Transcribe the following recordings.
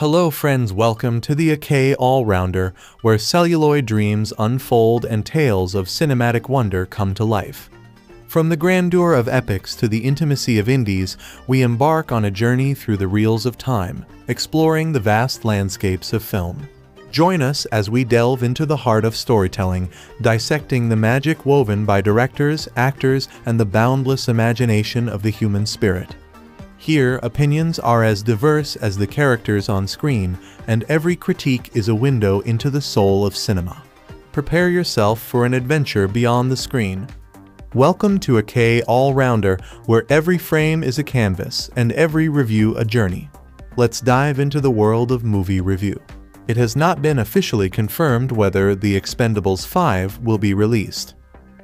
Hello friends, welcome to the Akay All-Rounder, where celluloid dreams unfold and tales of cinematic wonder come to life. From the grandeur of epics to the intimacy of indies, we embark on a journey through the reels of time, exploring the vast landscapes of film. Join us as we delve into the heart of storytelling, dissecting the magic woven by directors, actors, and the boundless imagination of the human spirit. Here, opinions are as diverse as the characters on screen, and every critique is a window into the soul of cinema. Prepare yourself for an adventure beyond the screen. Welcome to a K All-Rounder, where every frame is a canvas and every review a journey. Let's dive into the world of movie review. It has not been officially confirmed whether The Expendables 5 will be released.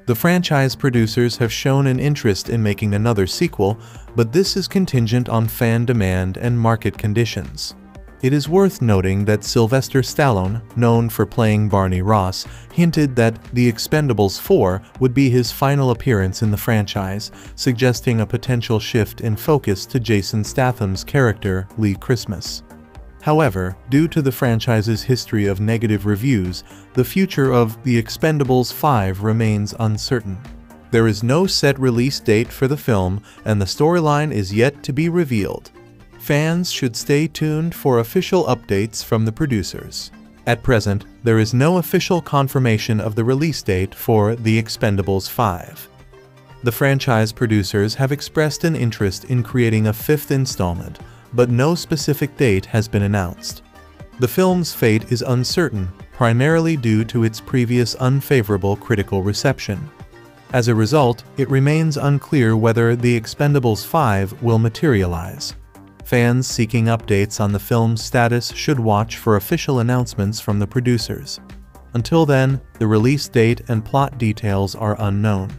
The franchise producers have shown an interest in making another sequel, but this is contingent on fan demand and market conditions. It is worth noting that Sylvester Stallone, known for playing Barney Ross, hinted that The Expendables 4 would be his final appearance in the franchise, suggesting a potential shift in focus to Jason Statham's character, Lee Christmas. However, due to the franchise's history of negative reviews, the future of The Expendables 5 remains uncertain. There is no set release date for the film, and the storyline is yet to be revealed. Fans should stay tuned for official updates from the producers. At present, there is no official confirmation of the release date for The Expendables 5. The franchise producers have expressed an interest in creating a fifth installment, but no specific date has been announced. The film's fate is uncertain, primarily due to its previous unfavorable critical reception. As a result, it remains unclear whether The Expendables 5 will materialize. Fans seeking updates on the film's status should watch for official announcements from the producers. Until then, the release date and plot details are unknown.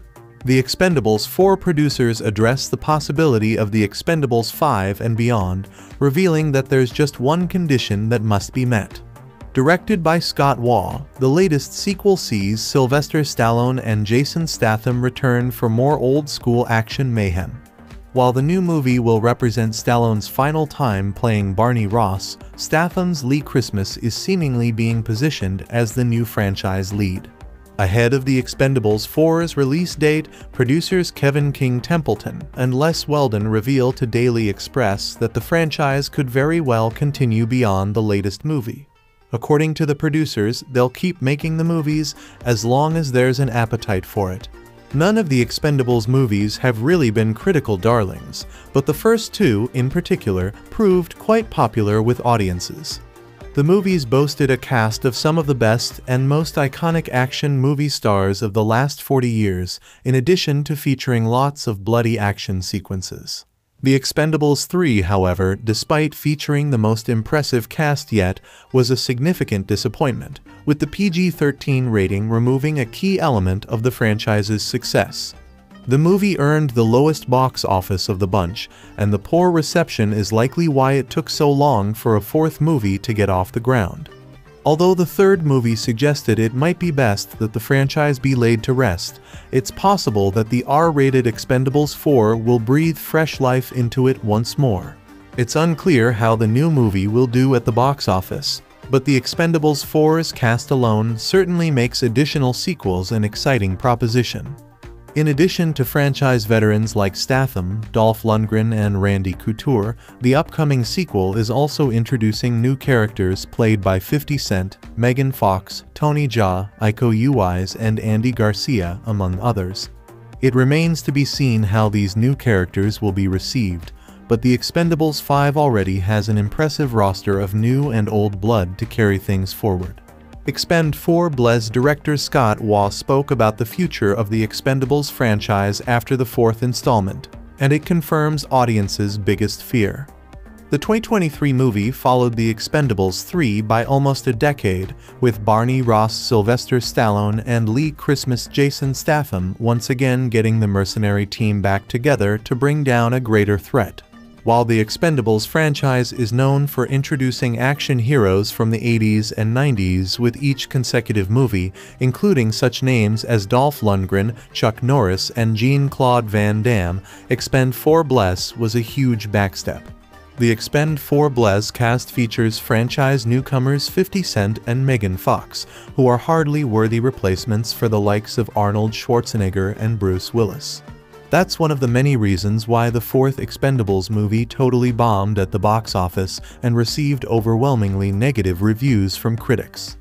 The Expendables 4 producers address the possibility of The Expendables 5 and beyond, revealing that there's just one condition that must be met. Directed by Scott Waugh, the latest sequel sees Sylvester Stallone and Jason Statham return for more old-school action mayhem. While the new movie will represent Stallone's final time playing Barney Ross, Statham's Lee Christmas is seemingly being positioned as the new franchise lead. Ahead of The Expendables 4's release date, producers Kevin King Templeton and Les Weldon reveal to Daily Express that the franchise could very well continue beyond the latest movie. According to the producers, they'll keep making the movies as long as there's an appetite for it. None of the Expendables movies have really been critical darlings, but the first two, in particular, proved quite popular with audiences. The movies boasted a cast of some of the best and most iconic action movie stars of the last 40 years, in addition to featuring lots of bloody action sequences. The Expendables 3, however, despite featuring the most impressive cast yet, was a significant disappointment, with the PG-13 rating removing a key element of the franchise's success. The movie earned the lowest box office of the bunch, and the poor reception is likely why it took so long for a fourth movie to get off the ground. Although the third movie suggested it might be best that the franchise be laid to rest, it's possible that the R-rated Expendables 4 will breathe fresh life into it once more. It's unclear how the new movie will do at the box office, but the Expendables 4's cast alone certainly makes additional sequels an exciting proposition. In addition to franchise veterans like Statham, Dolph Lundgren, and Randy Couture, the upcoming sequel is also introducing new characters played by 50 Cent, Megan Fox, Tony Jaa, Iko Uwais, and Andy Garcia, among others. It remains to be seen how these new characters will be received, but The Expendables 5 already has an impressive roster of new and old blood to carry things forward. Expend4bles director Scott Waugh spoke about the future of the Expendables franchise after the fourth installment, and it confirms audiences' biggest fear. The 2023 movie followed The Expendables 3 by almost a decade, with Barney Ross Sylvester Stallone and Lee Christmas Jason Statham once again getting the mercenary team back together to bring down a greater threat. While the Expendables franchise is known for introducing action heroes from the 80s and 90s with each consecutive movie, including such names as Dolph Lundgren, Chuck Norris, and Jean-Claude Van Damme, Expend4bles was a huge backstep. The Expend4bles cast features franchise newcomers 50 Cent and Megan Fox, who are hardly worthy replacements for the likes of Arnold Schwarzenegger and Bruce Willis. That's one of the many reasons why the fourth Expendables movie totally bombed at the box office and received overwhelmingly negative reviews from critics.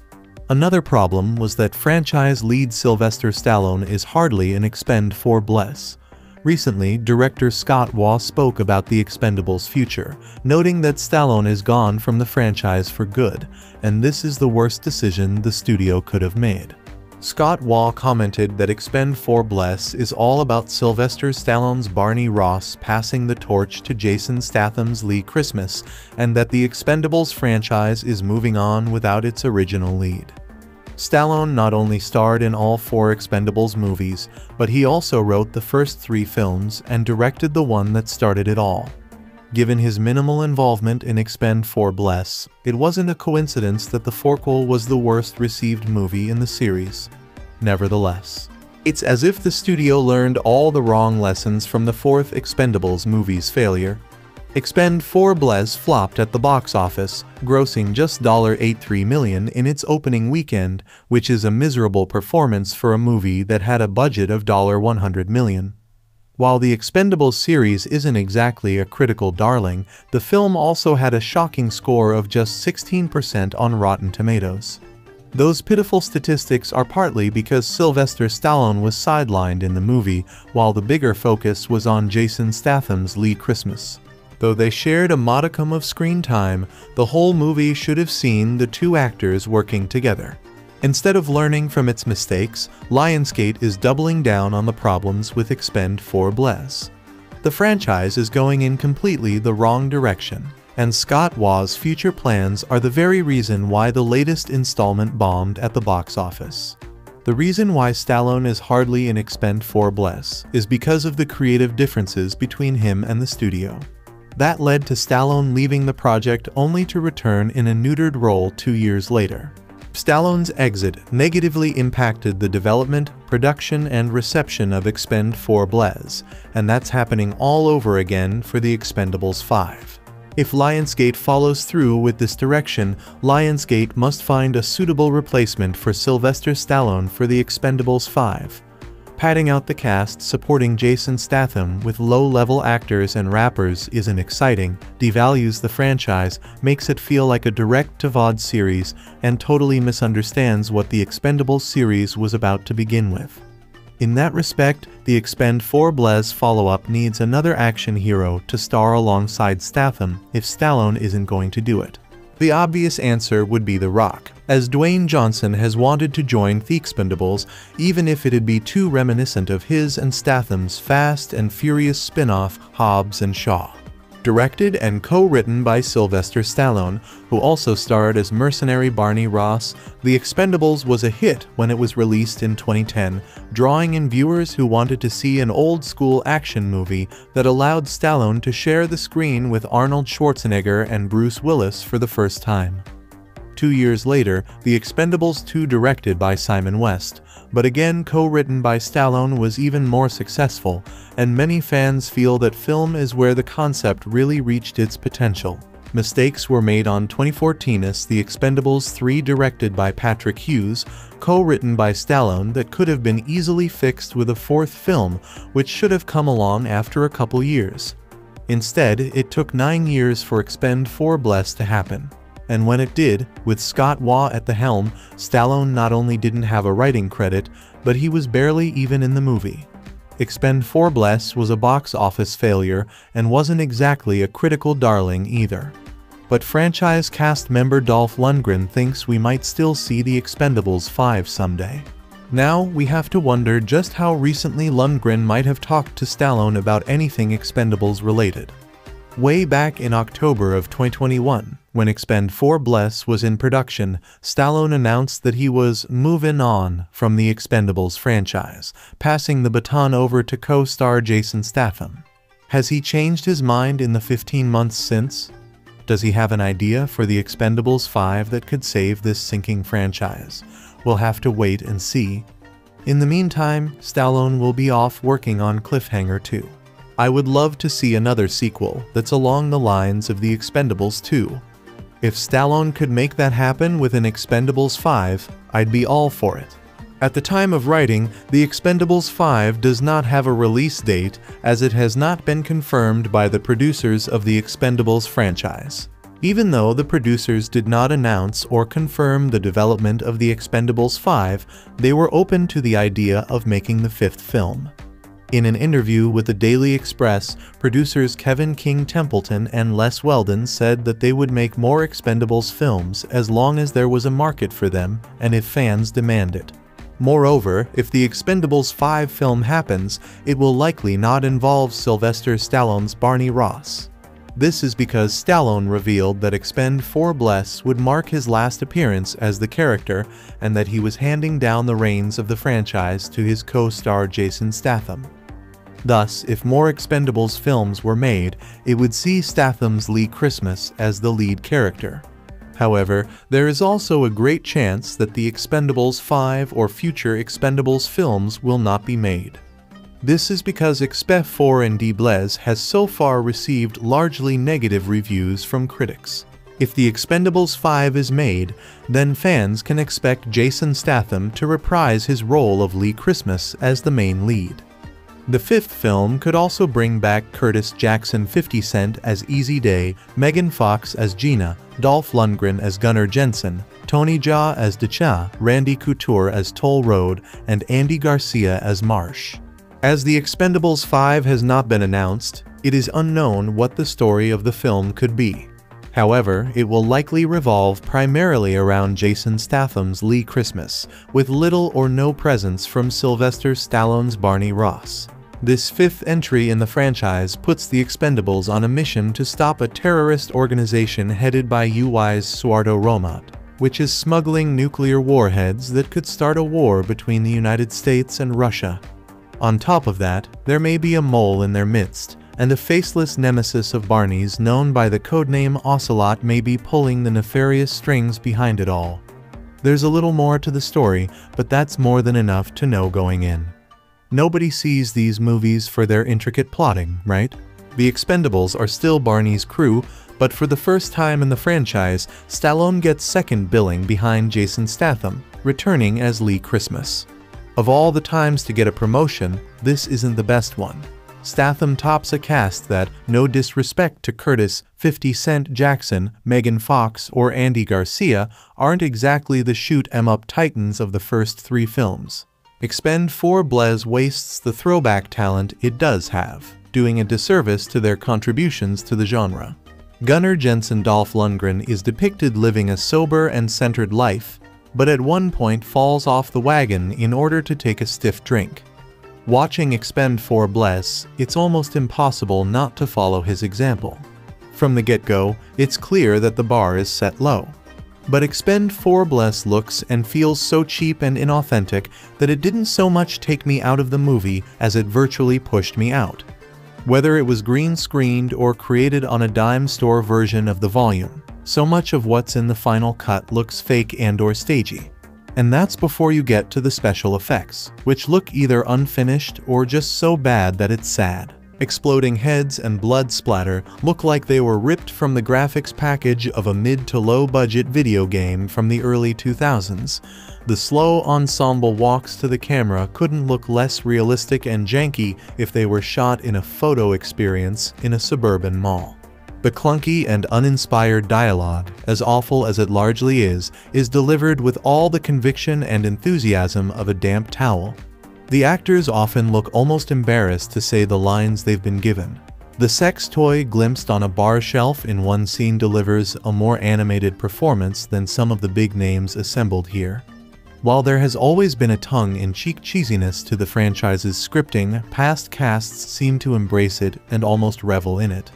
Another problem was that franchise lead Sylvester Stallone is hardly an Expend4bles. Recently, director Scott Waugh spoke about the Expendables' future, noting that Stallone is gone from the franchise for good, and this is the worst decision the studio could have made. Scott Waugh commented that Expend4bles is all about Sylvester Stallone's Barney Ross passing the torch to Jason Statham's Lee Christmas, and that the Expendables franchise is moving on without its original lead. Stallone not only starred in all four Expendables movies, but he also wrote the first three films and directed the one that started it all. Given his minimal involvement in Expend4bles, it wasn't a coincidence that the Forquel was the worst received movie in the series. Nevertheless, it's as if the studio learned all the wrong lessons from the fourth Expendables movie's failure Expend4bles flopped at the box office, grossing just 83 million in its opening weekend, which is a miserable performance for a movie that had a budget of 100 million. While the Expendables series isn't exactly a critical darling, the film also had a shocking score of just 16% on Rotten Tomatoes. Those pitiful statistics are partly because Sylvester Stallone was sidelined in the movie, while the bigger focus was on Jason Statham's Lee Christmas. Though they shared a modicum of screen time, the whole movie should have seen the two actors working together. Instead of learning from its mistakes, Lionsgate is doubling down on the problems with Expend4bles. The franchise is going in completely the wrong direction, and Scott Waugh's future plans are the very reason why the latest installment bombed at the box office. The reason why Stallone is hardly in Expend4bles is because of the creative differences between him and the studio. That led to Stallone leaving the project only to return in a neutered role two years later. Stallone's exit negatively impacted the development, production, and reception of Expend4bles, and that's happening all over again for the Expendables 5. If Lionsgate follows through with this direction, Lionsgate must find a suitable replacement for Sylvester Stallone for the Expendables 5 padding out the cast supporting Jason Statham with low-level actors and rappers isn't exciting, devalues the franchise, makes it feel like a direct-to-VOD series, and totally misunderstands what the Expendables series was about to begin with. In that respect, the Expend4bles follow-up needs another action hero to star alongside Statham if Stallone isn't going to do it. The obvious answer would be The Rock, as Dwayne Johnson has wanted to join The Expendables even if it'd be too reminiscent of his and Statham's Fast and Furious spin-off Hobbs and Shaw directed and co-written by Sylvester Stallone, who also starred as mercenary Barney Ross, The Expendables was a hit when it was released in 2010, drawing in viewers who wanted to see an old-school action movie that allowed Stallone to share the screen with Arnold Schwarzenegger and Bruce Willis for the first time. Two years later, The Expendables 2 directed by Simon West, but again co-written by Stallone was even more successful, and many fans feel that film is where the concept really reached its potential. Mistakes were made on 2014's The Expendables 3 directed by Patrick Hughes, co-written by Stallone that could have been easily fixed with a fourth film, which should have come along after a couple years. Instead, it took nine years for Expend4bles to happen and when it did, with Scott Waugh at the helm, Stallone not only didn't have a writing credit, but he was barely even in the movie. Expend4bles was a box office failure and wasn't exactly a critical darling either. But franchise cast member Dolph Lundgren thinks we might still see the Expendables 5 someday. Now, we have to wonder just how recently Lundgren might have talked to Stallone about anything Expendables related. Way back in October of 2021, when Expend4bles was in production, Stallone announced that he was moving on from the Expendables franchise, passing the baton over to co-star Jason Statham. Has he changed his mind in the 15 months since? Does he have an idea for the Expendables 5 that could save this sinking franchise? We'll have to wait and see. In the meantime, Stallone will be off working on Cliffhanger 2. I would love to see another sequel that's along the lines of The Expendables 2. If Stallone could make that happen with an Expendables 5, I'd be all for it. At the time of writing, The Expendables 5 does not have a release date as it has not been confirmed by the producers of the Expendables franchise. Even though the producers did not announce or confirm the development of The Expendables 5, they were open to the idea of making the fifth film. In an interview with the Daily Express, producers Kevin King Templeton and Les Weldon said that they would make more Expendables films as long as there was a market for them and if fans demand it. Moreover, if the Expendables 5 film happens, it will likely not involve Sylvester Stallone's Barney Ross. This is because Stallone revealed that Expend4bles would mark his last appearance as the character and that he was handing down the reins of the franchise to his co-star Jason Statham. Thus, if more Expendables films were made, it would see Statham's Lee Christmas as the lead character. However, there is also a great chance that the Expendables 5 or future Expendables films will not be made. This is because Expe 4 and D Blaze has so far received largely negative reviews from critics. If The Expendables 5 is made, then fans can expect Jason Statham to reprise his role of Lee Christmas as the main lead. The fifth film could also bring back Curtis Jackson 50 Cent as Easy Day, Megan Fox as Gina, Dolph Lundgren as Gunnar Jensen, Tony Jaa as Decha, Randy Couture as Toll Road, and Andy Garcia as Marsh. As The Expendables 5 has not been announced, it is unknown what the story of the film could be. However, it will likely revolve primarily around Jason Statham's Lee Christmas, with little or no presence from Sylvester Stallone's Barney Ross. This fifth entry in the franchise puts the Expendables on a mission to stop a terrorist organization headed by Uwais's Suarto Rahmat, which is smuggling nuclear warheads that could start a war between the United States and Russia. On top of that, there may be a mole in their midst, and a faceless nemesis of Barney's known by the codename Ocelot may be pulling the nefarious strings behind it all. There's a little more to the story, but that's more than enough to know going in. Nobody sees these movies for their intricate plotting, right? The Expendables are still Barney's crew, but for the first time in the franchise, Stallone gets second billing behind Jason Statham, returning as Lee Christmas. Of all the times to get a promotion, this isn't the best one. Statham tops a cast that, no disrespect to Curtis, 50 Cent Jackson, Megan Fox, or Andy Garcia, aren't exactly the shoot-em-up titans of the first three films. Expend4bles wastes the throwback talent it does have, doing a disservice to their contributions to the genre. Gunnar Jensen Dolph Lundgren is depicted living a sober and centered life, but at one point falls off the wagon in order to take a stiff drink. Watching Expend4bles, it's almost impossible not to follow his example. From the get-go, it's clear that the bar is set low. But Expend4bles looks and feels so cheap and inauthentic that it didn't so much take me out of the movie as it virtually pushed me out. Whether it was green screened or created on a dime store version of the volume, so much of what's in the final cut looks fake and or stagey. And that's before you get to the special effects, which look either unfinished or just so bad that it's sad. Exploding heads and blood splatter look like they were ripped from the graphics package of a mid to low budget video game from the early 2000s. The slow ensemble walks to the camera couldn't look less realistic and janky if they were shot in a photo experience in a suburban mall. The clunky and uninspired dialogue, as awful as it largely is, is delivered with all the conviction and enthusiasm of a damp towel. The actors often look almost embarrassed to say the lines they've been given. The sex toy glimpsed on a bar shelf in one scene delivers a more animated performance than some of the big names assembled here. While there has always been a tongue-in-cheek cheesiness to the franchise's scripting, past casts seem to embrace it and almost revel in it.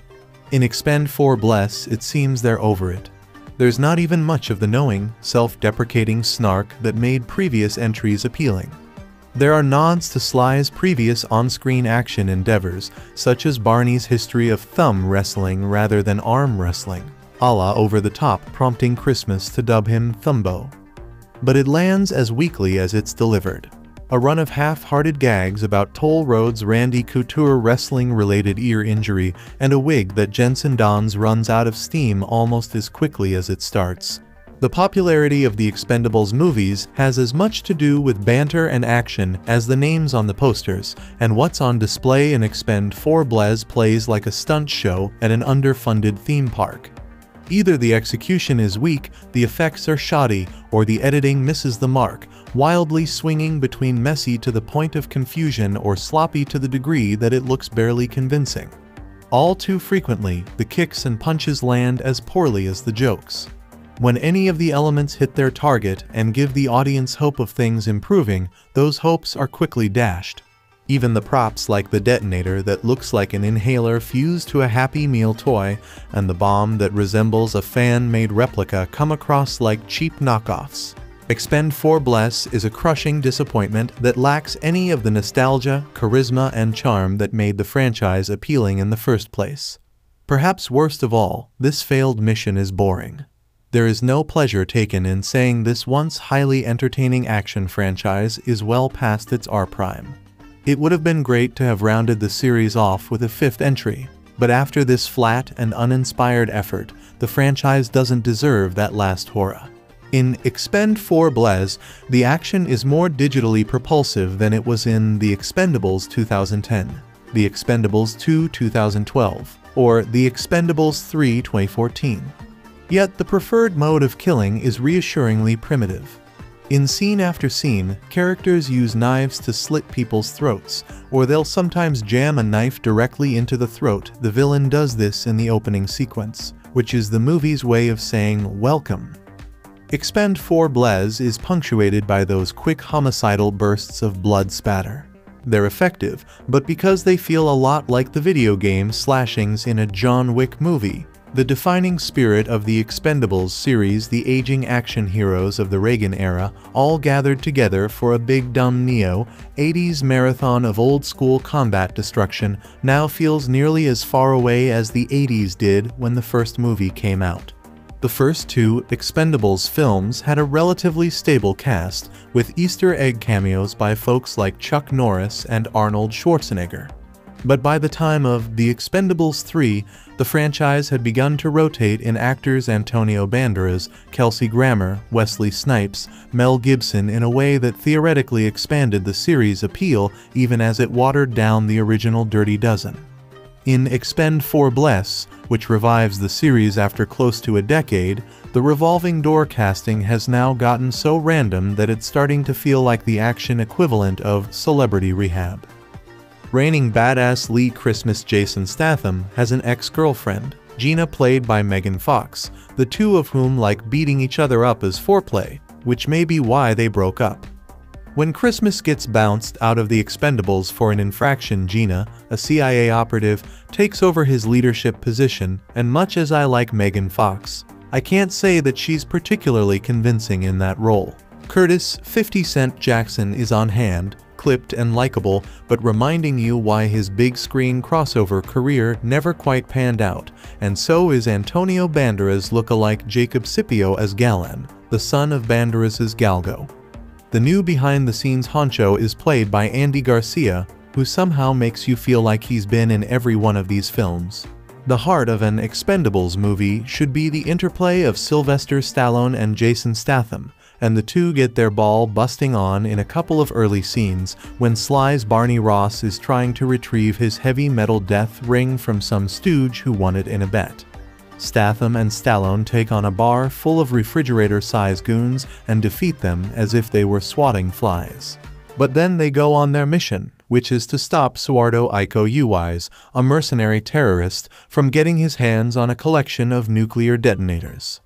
In Expend4bles, it seems they're over it. There's not even much of the knowing, self-deprecating snark that made previous entries appealing. There are nods to Sly's previous on-screen action endeavors, such as Barney's history of thumb wrestling rather than arm wrestling, a la over the top prompting Christmas to dub him Thumbo. But it lands as weakly as it's delivered. a run of half-hearted gags about Toll Road's Randy Couture wrestling-related ear injury, and a wig that Jensen dons runs out of steam almost as quickly as it starts. The popularity of the Expendables movies has as much to do with banter and action as the names on the posters, and what's on display in Expend4bles plays like a stunt show at an underfunded theme park. Either the execution is weak, the effects are shoddy, or the editing misses the mark, wildly swinging between messy to the point of confusion or sloppy to the degree that it looks barely convincing. All too frequently, the kicks and punches land as poorly as the jokes. When any of the elements hit their target and give the audience hope of things improving, those hopes are quickly dashed. Even the props like the detonator that looks like an inhaler fused to a Happy Meal toy and the bomb that resembles a fan-made replica come across like cheap knockoffs. Expend4bles is a crushing disappointment that lacks any of the nostalgia, charisma, and charm that made the franchise appealing in the first place. Perhaps worst of all, this failed mission is boring. There is no pleasure taken in saying this once highly entertaining action franchise is well past its R-prime. It would have been great to have rounded the series off with a fifth entry, but after this flat and uninspired effort, the franchise doesn't deserve that last horror. In Expend4bles, the action is more digitally propulsive than it was in The Expendables 2010, The Expendables 2 2012, or The Expendables 3 2014. Yet the preferred mode of killing is reassuringly primitive. In scene after scene, characters use knives to slit people's throats, or they'll sometimes jam a knife directly into the throat. The villain does this in the opening sequence, which is the movie's way of saying welcome. Expend4bles is punctuated by those quick homicidal bursts of blood spatter. They're effective, but because they feel a lot like the video game slashings in a John Wick movie, the defining spirit of the Expendables series, the aging action heroes of the Reagan era, all gathered together for a big dumb Neo 80s marathon of old school combat destruction now feels nearly as far away as the 80s did when the first movie came out. The first two Expendables films had a relatively stable cast, with Easter egg cameos by folks like Chuck Norris and Arnold Schwarzenegger. But by the time of The Expendables 3, the franchise had begun to rotate in actors Antonio Banderas, Kelsey Grammer, Wesley Snipes, Mel Gibson in a way that theoretically expanded the series' appeal even as it watered down the original Dirty Dozen. In Expend4bles, which revives the series after close to a decade, the revolving door casting has now gotten so random that it's starting to feel like the action equivalent of Celebrity Rehab reigning badass Lee Christmas Jason Statham has an ex-girlfriend, Gina played by Megan Fox, the two of whom like beating each other up as foreplay, which may be why they broke up. When Christmas gets bounced out of the Expendables for an infraction Gina, a CIA operative, takes over his leadership position, and much as I like Megan Fox, I can't say that she's particularly convincing in that role. Curtis 50 Cent Jackson is on hand, clipped and likable, but reminding you why his big screen crossover career never quite panned out, and so is Antonio Banderas look-alike Jacob Scipio as Galan, the son of Banderas' Galgo. The new behind-the-scenes honcho is played by Andy Garcia, who somehow makes you feel like he's been in every one of these films. The heart of an Expendables movie should be the interplay of Sylvester Stallone and Jason Statham, and the two get their ball busting on in a couple of early scenes when Sly's Barney Ross is trying to retrieve his heavy metal death ring from some stooge who won it in a bet. Statham and Stallone take on a bar full of refrigerator-sized goons and defeat them as if they were swatting flies. But then they go on their mission, which is to stop Suarto Iko Uwais, a mercenary terrorist, from getting his hands on a collection of nuclear detonators.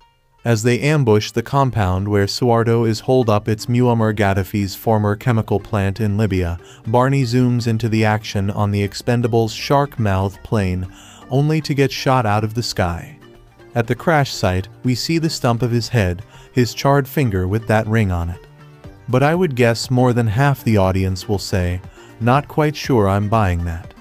As they ambush the compound where Suarto is holed up its Muammar Gaddafi's former chemical plant in Libya, Barney zooms into the action on the Expendables shark-mouthed plane, only to get shot out of the sky. At the crash site, we see the stump of his head, his charred finger with that ring on it. But I would guess more than half the audience will say, not quite sure I'm buying that.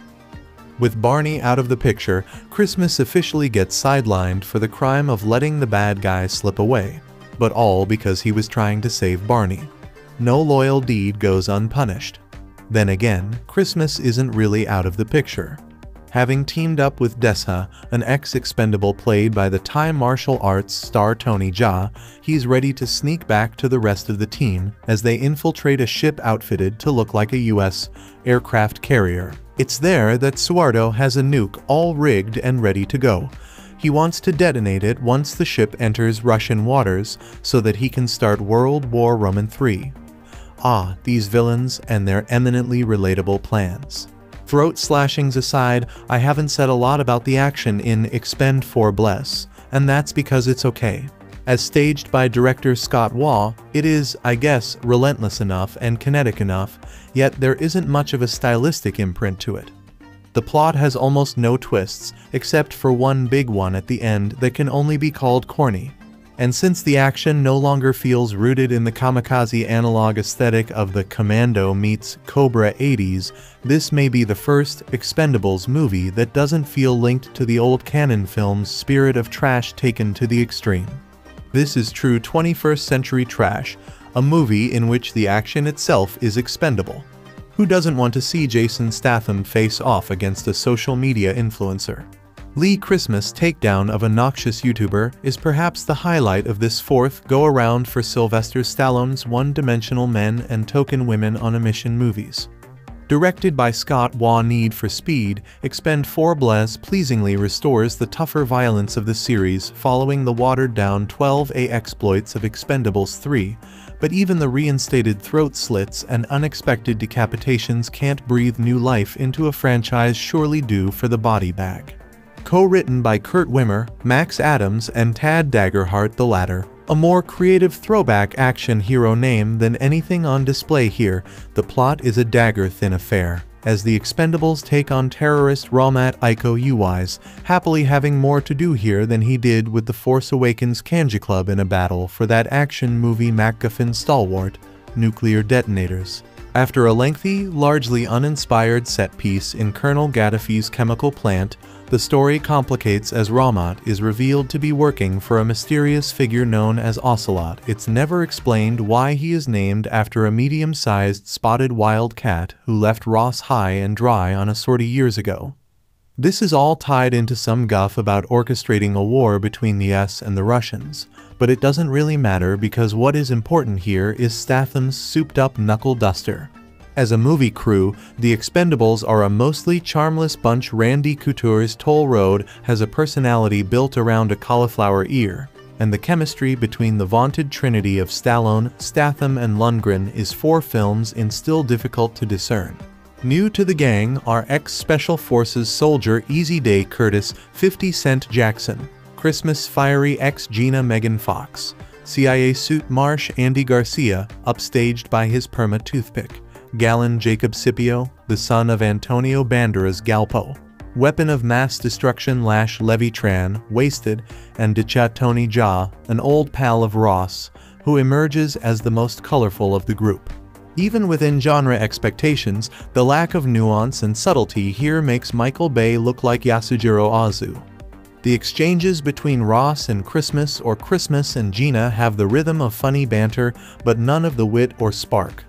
With Barney out of the picture, Christmas officially gets sidelined for the crime of letting the bad guy slip away, but all because he was trying to save Barney. no loyal deed goes unpunished. Then again, Christmas isn't really out of the picture. Having teamed up with Decha, an ex-expendable played by the Thai martial arts star Tony Jaa, he's ready to sneak back to the rest of the team as they infiltrate a ship outfitted to look like a US aircraft carrier. It's there that Suarto has a nuke all rigged and ready to go. He wants to detonate it once the ship enters Russian waters so that he can start World War Roman III. Ah, these villains and their eminently relatable plans. Throat slashings aside, I haven't said a lot about the action in Expend4bles, and that's because it's okay. As staged by director Scott Waugh, it is, I guess, relentless enough and kinetic enough, yet there isn't much of a stylistic imprint to it. The plot has almost no twists, except for one big one at the end that can only be called corny. And since the action no longer feels rooted in the kamikaze analog aesthetic of the Commando meets Cobra 80s, this may be the first Expendables movie that doesn't feel linked to the old canon film's spirit of trash taken to the extreme. This is true 21st century trash, a movie in which the action itself is expendable. Who doesn't want to see Jason Statham face off against a social media influencer? Lee Christmas' takedown of a noxious YouTuber is perhaps the highlight of this fourth go-around for Sylvester Stallone's one-dimensional men and token women on a mission movies. Directed by Scott Waugh Need for Speed, Expend4bles pleasingly restores the tougher violence of the series following the watered-down 12A exploits of Expendables 3, but even the reinstated throat slits and unexpected decapitations can't breathe new life into a franchise surely due for the body bag co-written by Kurt Wimmer, Max Adams, and Tad Daggerhart the latter. A more creative throwback action hero name than anything on display here, the plot is a dagger-thin affair, as the Expendables take on terrorist Rahmat Iko Uwais, happily having more to do here than he did with The Force Awakens Kanjiklub in a battle for that action movie MacGuffin stalwart, nuclear detonators. After a lengthy, largely uninspired set piece in Colonel Gaddafi's chemical plant, the story complicates as Rahmat is revealed to be working for a mysterious figure known as Ocelot. It's never explained why he is named after a medium-sized spotted wild cat who left Ross high and dry on a sortie years ago. This is all tied into some guff about orchestrating a war between the US and the Russians, but it doesn't really matter because what is important here is Statham's souped-up knuckle duster. As a movie crew, the Expendables are a mostly charmless bunch Randy Couture's Toll Road has a personality built around a cauliflower ear, and the chemistry between the vaunted trinity of Stallone, Statham and Lundgren is four films in still difficult to discern. New to the gang are ex-Special Forces soldier Easy Day Curtis 50 Cent Jackson, Christmas fiery ex-Gina Megan Fox, CIA suit Marsh Andy Garcia, upstaged by his perma toothpick, Galan Jacob Scipio, the son of Antonio Banderas Galgo, weapon of mass destruction Lash Levy Tran, Wasted, and Decha Tony Jaa, an old pal of Ross, who emerges as the most colorful of the group. Even within genre expectations, the lack of nuance and subtlety here makes Michael Bay look like Yasujiro Ozu. The exchanges between Ross and Christmas or Christmas and Gina have the rhythm of funny banter, but none of the wit or spark.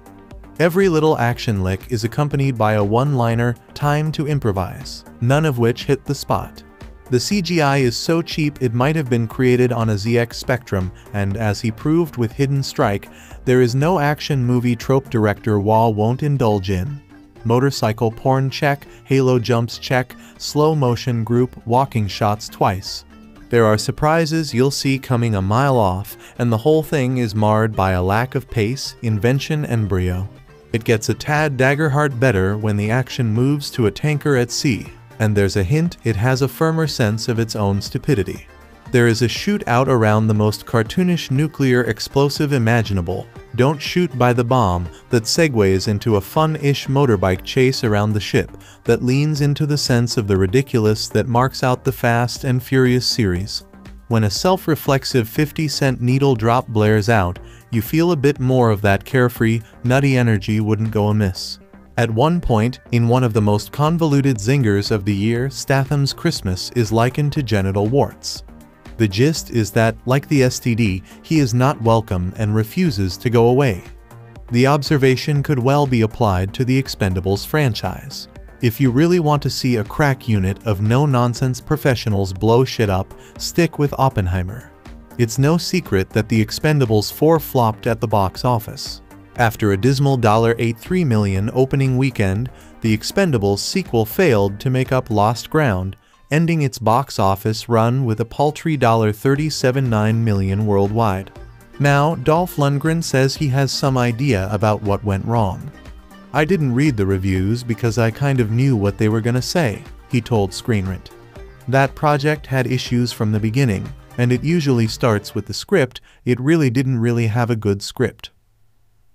Every little action lick is accompanied by a one-liner, time to improvise, none of which hit the spot. The CGI is so cheap it might have been created on a ZX Spectrum, and as he proved with Hidden Strike, there is no action movie trope director Waugh won't indulge in. Motorcycle porn check, halo jumps check, slow motion group walking shots twice. There are surprises you'll see coming a mile off, and the whole thing is marred by a lack of pace, invention, and brio. It gets a tad Daggerhart better when the action moves to a tanker at sea, and there's a hint it has a firmer sense of its own stupidity. There is a shootout around the most cartoonish nuclear explosive imaginable, Don't Shoot by the Bomb, that segues into a fun-ish motorbike chase around the ship that leans into the sense of the ridiculous that marks out the Fast and Furious series. When a self-reflexive 50-cent needle drop blares out, you feel a bit more of that carefree, nutty energy wouldn't go amiss. At one point, in one of the most convoluted zingers of the year, Statham's Christmas is likened to genital warts. The gist is that, like the STD, he is not welcome and refuses to go away. The observation could well be applied to the Expendables franchise. If you really want to see a crack unit of no-nonsense professionals blow shit up, stick with Oppenheimer. It's no secret that The Expendables 4 flopped at the box office. After a dismal $83 million opening weekend, The Expendables sequel failed to make up lost ground, ending its box office run with a paltry $37.9 million worldwide. Now, Dolph Lundgren says he has some idea about what went wrong. I didn't read the reviews because I kind of knew what they were gonna say, he told ScreenRant. That project had issues from the beginning, and it usually starts with the script, it really didn't really have a good script.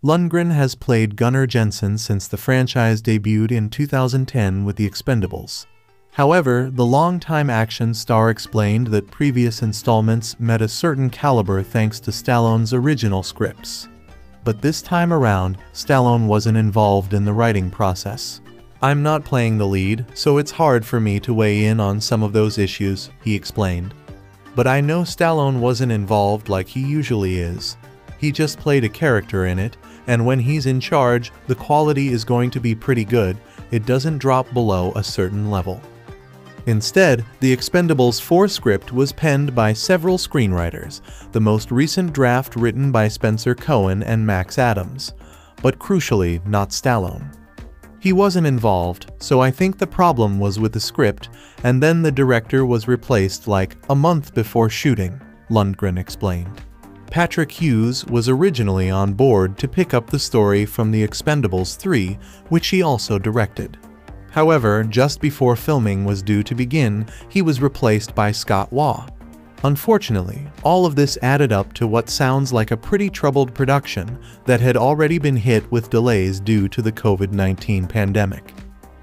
Lundgren has played Gunnar Jensen since the franchise debuted in 2010 with The Expendables. However, the longtime action star explained that previous installments met a certain caliber thanks to Stallone's original scripts but this time around, Stallone wasn't involved in the writing process. I'm not playing the lead, so it's hard for me to weigh in on some of those issues, he explained. But I know Stallone wasn't involved like he usually is. He just played a character in it, and when he's in charge, the quality is going to be pretty good, it doesn't drop below a certain level. Instead, the Expendables 4 script was penned by several screenwriters, the most recent draft written by Spencer Cohen and Max Adams, but crucially not Stallone. He wasn't involved, so I think the problem was with the script, and then the director was replaced like a month before shooting, Lundgren explained. Patrick Hughes was originally on board to pick up the story from The Expendables 3, which he also directed. However, just before filming was due to begin, he was replaced by Scott Waugh. Unfortunately, all of this added up to what sounds like a pretty troubled production that had already been hit with delays due to the COVID-19 pandemic.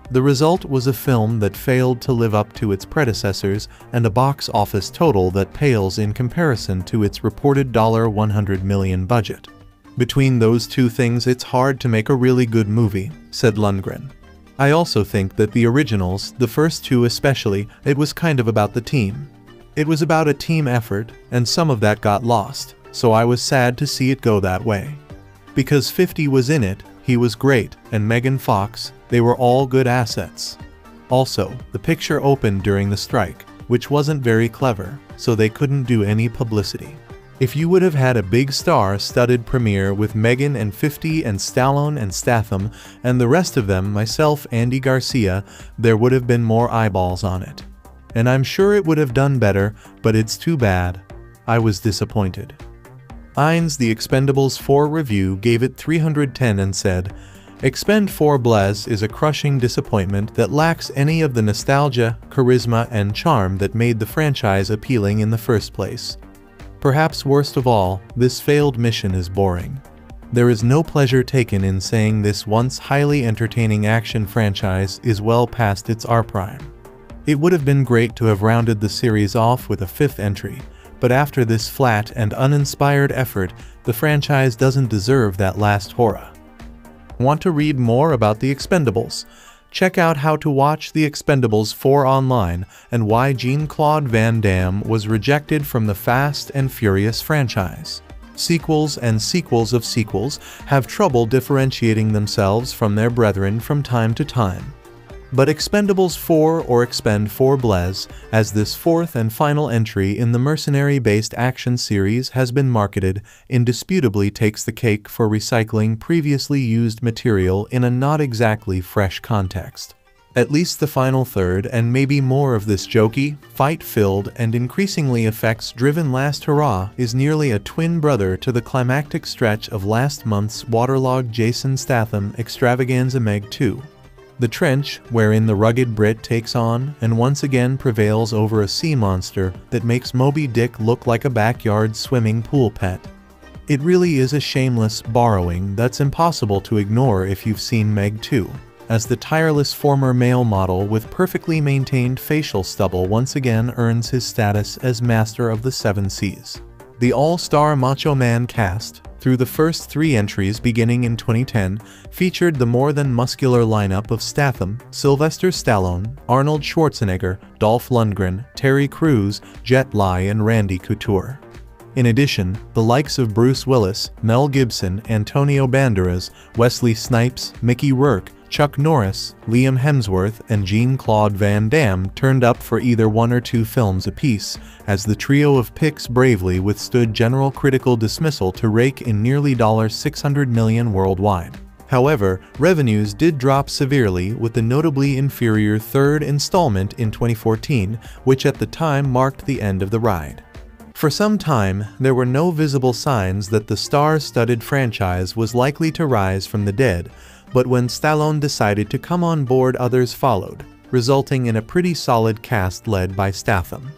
The result was a film that failed to live up to its predecessors and a box office total that pales in comparison to its reported $100 million budget. Between those two things it's hard to make a really good movie, said Lundgren. I also think that the originals, the first two especially, it was kind of about the team. It was about a team effort, and some of that got lost, so I was sad to see it go that way. Because 50 was in it, he was great, and Megan Fox, they were all good assets. Also, the picture opened during the strike, which wasn't very clever, so they couldn't do any publicity. If you would have had a big star-studded premiere with Megan and 50 and Stallone and Statham and the rest of them, myself, Andy Garcia, there would have been more eyeballs on it. And I'm sure it would have done better, but it's too bad. I was disappointed. Ines The Expendables 4 review gave it 310 and said, Expend4bles is a crushing disappointment that lacks any of the nostalgia, charisma, and charm that made the franchise appealing in the first place. Perhaps worst of all, this failed mission is boring. There is no pleasure taken in saying this once highly entertaining action franchise is well past its R-prime. It would have been great to have rounded the series off with a fifth entry, but after this flat and uninspired effort, the franchise doesn't deserve that last hurrah. Want to read more about the Expendables? Check out how to watch The Expendables 4 online and why Jean-Claude Van Damme was rejected from the Fast and Furious franchise. Sequels and sequels of sequels have trouble differentiating themselves from their brethren from time to time. But Expendables 4 or Expend4bles, as this fourth and final entry in the mercenary-based action series has been marketed, indisputably takes the cake for recycling previously used material in a not exactly fresh context. At least the final third and maybe more of this jokey, fight-filled, and increasingly effects-driven last hurrah is nearly a twin brother to the climactic stretch of last month's waterlogged Jason Statham extravaganza Meg 2. The trench, wherein the rugged Brit takes on and once again prevails over a sea monster that makes Moby Dick look like a backyard swimming pool pet. It really is a shameless borrowing that's impossible to ignore if you've seen Meg 2, as the tireless former male model with perfectly maintained facial stubble once again earns his status as master of the seven seas. The all-star Macho Man cast, through the first three entries beginning in 2010, featured the more than muscular lineup of Statham, Sylvester Stallone, Arnold Schwarzenegger, Dolph Lundgren, Terry Crews, Jet Li and Randy Couture. In addition, the likes of Bruce Willis, Mel Gibson, Antonio Banderas, Wesley Snipes, Mickey Rourke, Chuck Norris, Liam Hemsworth, and Jean-Claude Van Damme turned up for either one or two films apiece, as the trio of picks bravely withstood general critical dismissal to rake in nearly 600 million worldwide. However, revenues did drop severely with the notably inferior third installment in 2014, which at the time marked the end of the ride. For some time, there were no visible signs that the star-studded franchise was likely to rise from the dead, but when Stallone decided to come on board others followed, resulting in a pretty solid cast led by Statham.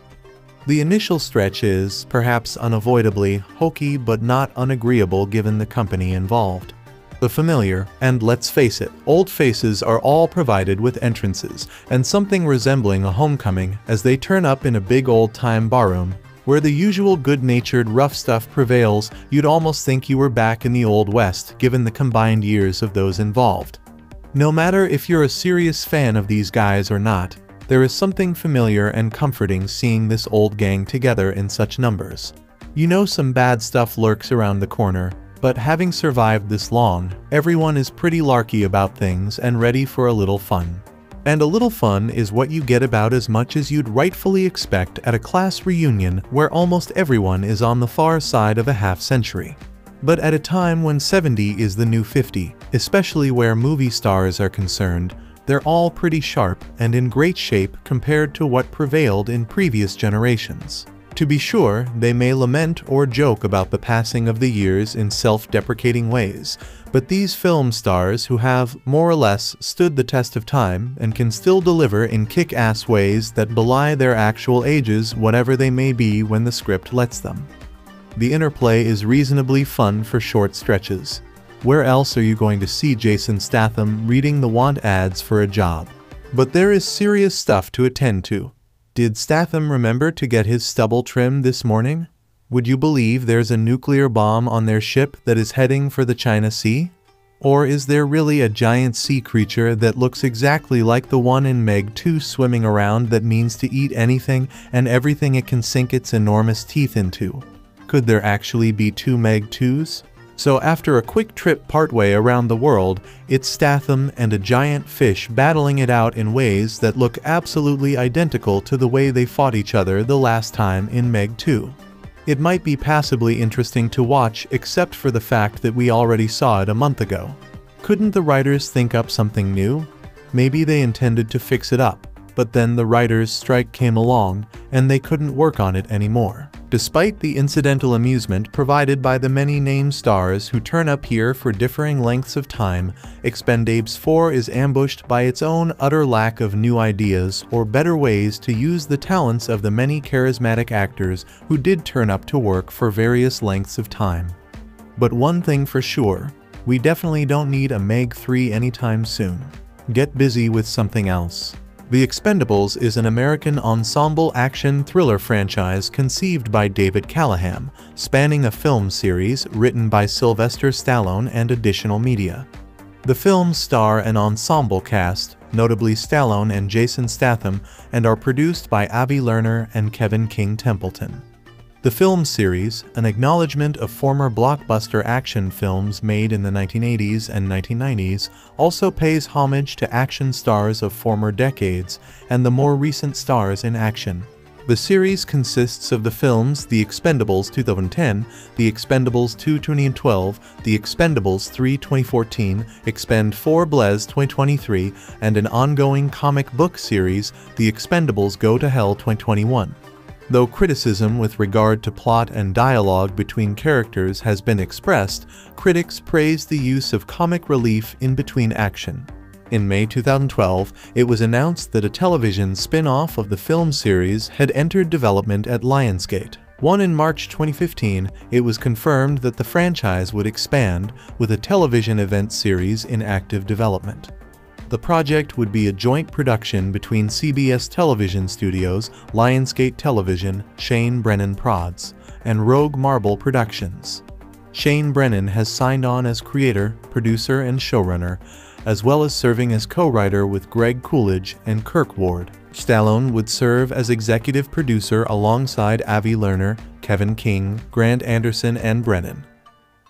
The initial stretch is, perhaps unavoidably, hokey but not unagreeable given the company involved. The familiar, and let's face it, old faces are all provided with entrances, and something resembling a homecoming as they turn up in a big old-time barroom where the usual good-natured rough stuff prevails, you'd almost think you were back in the Old West given the combined years of those involved. No matter if you're a serious fan of these guys or not, there is something familiar and comforting seeing this old gang together in such numbers. You know some bad stuff lurks around the corner, but having survived this long, everyone is pretty larky about things and ready for a little fun. And a little fun is what you get about as much as you'd rightfully expect at a class reunion where almost everyone is on the far side of a half century. But at a time when 70 is the new 50, especially where movie stars are concerned, they're all pretty sharp and in great shape compared to what prevailed in previous generations. To be sure, they may lament or joke about the passing of the years in self-deprecating ways, but these film stars who have, more or less, stood the test of time and can still deliver in kick-ass ways that belie their actual ages whatever they may be when the script lets them. The interplay is reasonably fun for short stretches. Where else are you going to see Jason Statham reading the want ads for a job? But there is serious stuff to attend to. Did Statham remember to get his stubble trimmed this morning? Would you believe there's a nuclear bomb on their ship that is heading for the China Sea? Or is there really a giant sea creature that looks exactly like the one in Meg 2 swimming around that means to eat anything and everything it can sink its enormous teeth into? Could there actually be two Meg 2s? So after a quick trip partway around the world, it's Statham and a giant fish battling it out in ways that look absolutely identical to the way they fought each other the last time in Meg 2. It might be passably interesting to watch except for the fact that we already saw it a month ago. Couldn't the writers think up something new? Maybe they intended to fix it up, but then the writers' strike came along and they couldn't work on it anymore. Despite the incidental amusement provided by the many named stars who turn up here for differing lengths of time, Expendables 4 is ambushed by its own utter lack of new ideas or better ways to use the talents of the many charismatic actors who did turn up to work for various lengths of time. But one thing for sure, we definitely don't need a Meg 3 anytime soon. Get busy with something else. The Expendables is an American ensemble action thriller franchise conceived by David Callaham, spanning a film series written by Sylvester Stallone and additional media. The films star an ensemble cast, notably Stallone and Jason Statham, and are produced by Avi Lerner and Kevin King Templeton. The film series, an acknowledgement of former blockbuster action films made in the 1980s and 1990s, also pays homage to action stars of former decades and the more recent stars in action. The series consists of the films The Expendables 2010, The Expendables 2 2012, The Expendables 3 2014, Expend4bles 2023, and an ongoing comic book series, The Expendables Go to Hell 2021. Though criticism with regard to plot and dialogue between characters has been expressed, critics praise the use of comic relief in between action. In May 2012, it was announced that a television spin-off of the film series had entered development at Lionsgate. One in March 2015, it was confirmed that the franchise would expand, with a television event series in active development. The project would be a joint production between CBS Television Studios, Lionsgate Television, Shane Brennan Prods, and Rogue Marble Productions. Shane Brennan has signed on as creator, producer, and showrunner, as well as serving as co-writer with Greg Coolidge and Kirk Ward. Stallone would serve as executive producer alongside Avi Lerner, Kevin King, Grant Anderson, and Brennan.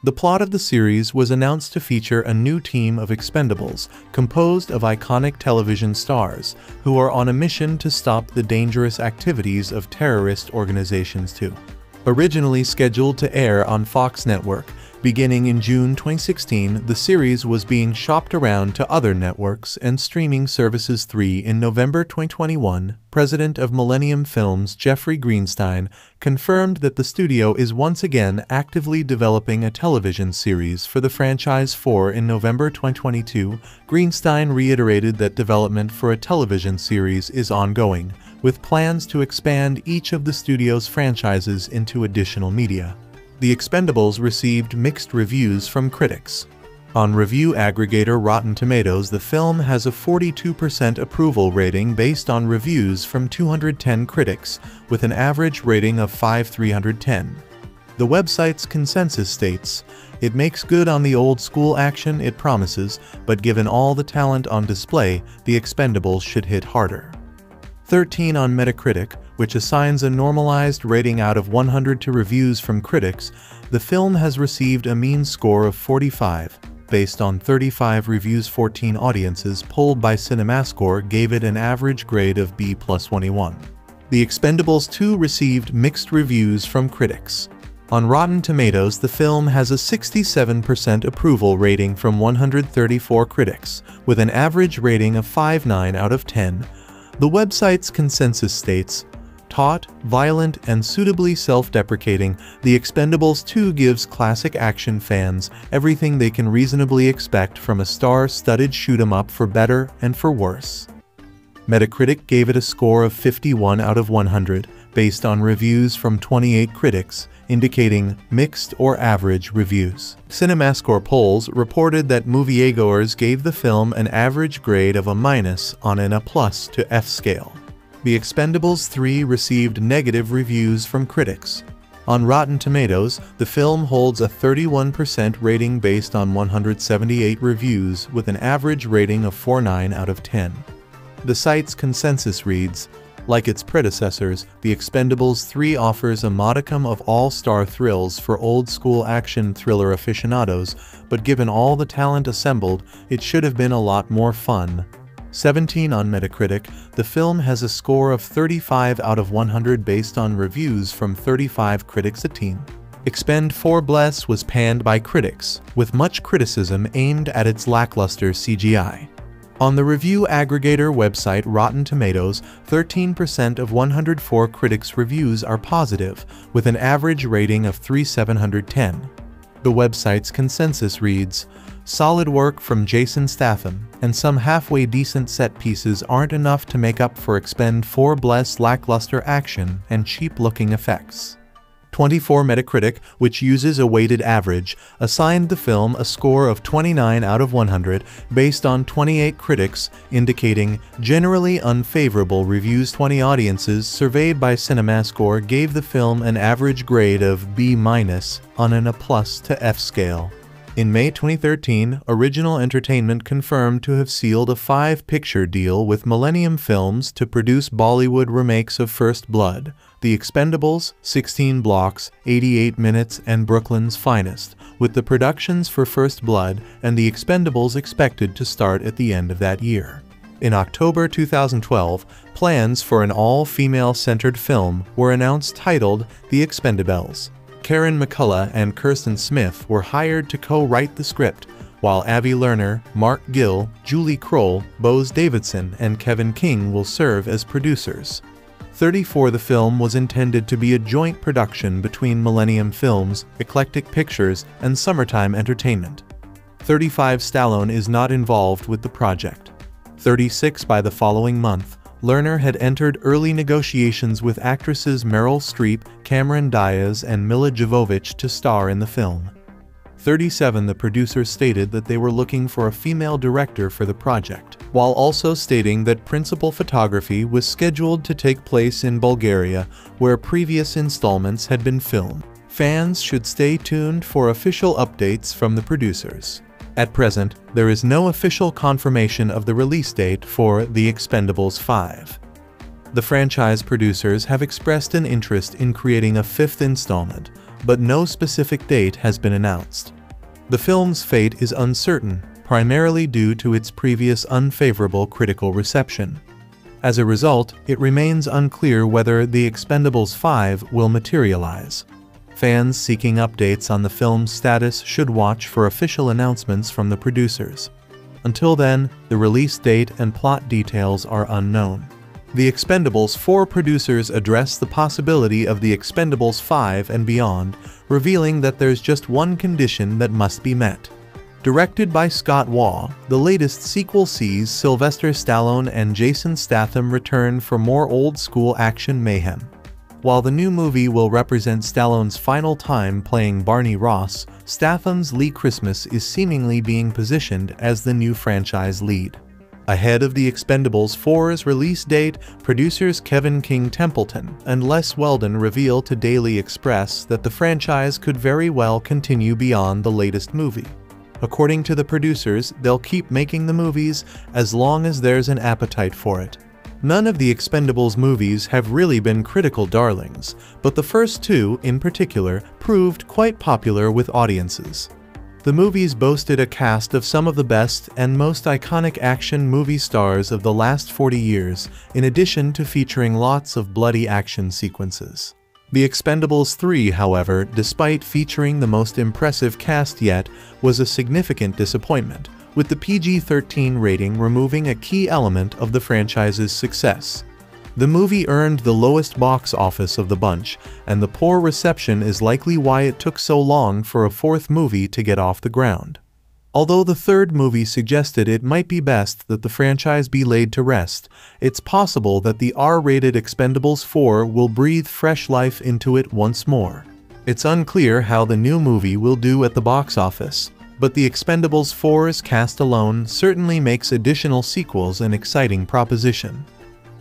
The plot of the series was announced to feature a new team of expendables composed of iconic television stars who are on a mission to stop the dangerous activities of terrorist organizations too. Originally scheduled to air on Fox Network, Beginning in June 2016, the series was being shopped around to other networks and streaming services 3 in November 2021. President of Millennium Films Jeffrey Greenstein confirmed that the studio is once again actively developing a television series for the franchise 4 in November 2022. Greenstein reiterated that development for a television series is ongoing, with plans to expand each of the studio's franchises into additional media. The Expendables received mixed reviews from critics. On review aggregator Rotten Tomatoes, the film has a 42% approval rating based on reviews from 210 critics, with an average rating of 5310. The website's consensus states, it makes good on the old school action it promises, but given all the talent on display, The Expendables should hit harder. 13 on Metacritic, which assigns a normalized rating out of 100 to reviews from critics, the film has received a mean score of 45. Based on 35 reviews 14 audiences polled by CinemaScore gave it an average grade of B plus 21. The Expendables 2 received mixed reviews from critics. On Rotten Tomatoes, the film has a 67% approval rating from 134 critics, with an average rating of 5.9 out of 10, the website's consensus states, Taut, violent, and suitably self-deprecating, The Expendables 2 gives classic action fans everything they can reasonably expect from a star-studded shoot-'em-up for better and for worse. Metacritic gave it a score of 51 out of 100, based on reviews from 28 critics, indicating mixed or average reviews. CinemaScore polls reported that moviegoers gave the film an average grade of a minus on an A plus to F scale. The Expendables 3 received negative reviews from critics. On Rotten Tomatoes, the film holds a 31% rating based on 178 reviews with an average rating of 4.9 out of 10. The site's consensus reads, like its predecessors, The Expendables 3 offers a modicum of all-star thrills for old-school action thriller aficionados, but given all the talent assembled, it should have been a lot more fun. 17 on Metacritic, the film has a score of 35 out of 100 based on reviews from 35 critics a team. Expend4bles was panned by critics, with much criticism aimed at its lackluster CGI. On the review aggregator website Rotten Tomatoes, 13% of 104 critics' reviews are positive, with an average rating of 3710. The website's consensus reads, Solid work from Jason Statham, and some halfway decent set pieces aren't enough to make up for Expend4bles lackluster action and cheap-looking effects. 24 Metacritic, which uses a weighted average, assigned the film a score of 29 out of 100 based on 28 critics, indicating generally unfavorable reviews. 20 audiences surveyed by CinemaScore gave the film an average grade of B- on an A plus to F scale. In May 2013, Original Entertainment confirmed to have sealed a five-picture deal with Millennium Films to produce Bollywood remakes of First Blood, The Expendables, 16 Blocks, 88 Minutes, and Brooklyn's Finest, with the productions for First Blood and The Expendables expected to start at the end of that year. In October 2012, plans for an all-female-centered film were announced titled The Expendables. Karen McCullah and Kirsten Smith were hired to co-write the script, while Avi Lerner, Mark Gill, Julie Kroll, Boaz Davidson, and Kevin King will serve as producers. 34 The film was intended to be a joint production between Millennium Films, Eclectic Pictures, and Summertime Entertainment. 35 Stallone is not involved with the project. 36 by the following month, Lerner had entered early negotiations with actresses Meryl Streep, Cameron Diaz, and Milla Jovovich to star in the film. 37 The producers stated that they were looking for a female director for the project, while also stating that principal photography was scheduled to take place in Bulgaria, where previous installments had been filmed. Fans should stay tuned for official updates from the producers. At present, there is no official confirmation of the release date for The Expendables 5. The franchise producers have expressed an interest in creating a fifth installment, but no specific date has been announced. The film's fate is uncertain, primarily due to its previous unfavorable critical reception. As a result, it remains unclear whether The Expendables 5 will materialize. Fans seeking updates on the film's status should watch for official announcements from the producers. Until then, the release date and plot details are unknown. The Expendables 4 producers address the possibility of The Expendables 5 and beyond, revealing that there's just one condition that must be met. Directed by Scott Waugh, the latest sequel sees Sylvester Stallone and Jason Statham return for more old-school action mayhem. While the new movie will represent Stallone's final time playing Barney Ross, Statham's Lee Christmas is seemingly being positioned as the new franchise lead. Ahead of The Expendables 4's release date, producers Kevin King Templeton and Les Weldon reveal to Daily Express that the franchise could very well continue beyond the latest movie. According to the producers, they'll keep making the movies as long as there's an appetite for it. None of the Expendables movies have really been critical darlings, but the first two, in particular, proved quite popular with audiences. The movies boasted a cast of some of the best and most iconic action movie stars of the last 40 years, in addition to featuring lots of bloody action sequences. The Expendables 3, however, despite featuring the most impressive cast yet, was a significant disappointment, with the PG-13 rating removing a key element of the franchise's success. The movie earned the lowest box office of the bunch, and the poor reception is likely why it took so long for a fourth movie to get off the ground. Although the third movie suggested it might be best that the franchise be laid to rest, it's possible that the R-rated Expendables 4 will breathe fresh life into it once more. It's unclear how the new movie will do at the box office, but The Expendables 4's cast alone certainly makes additional sequels an exciting proposition.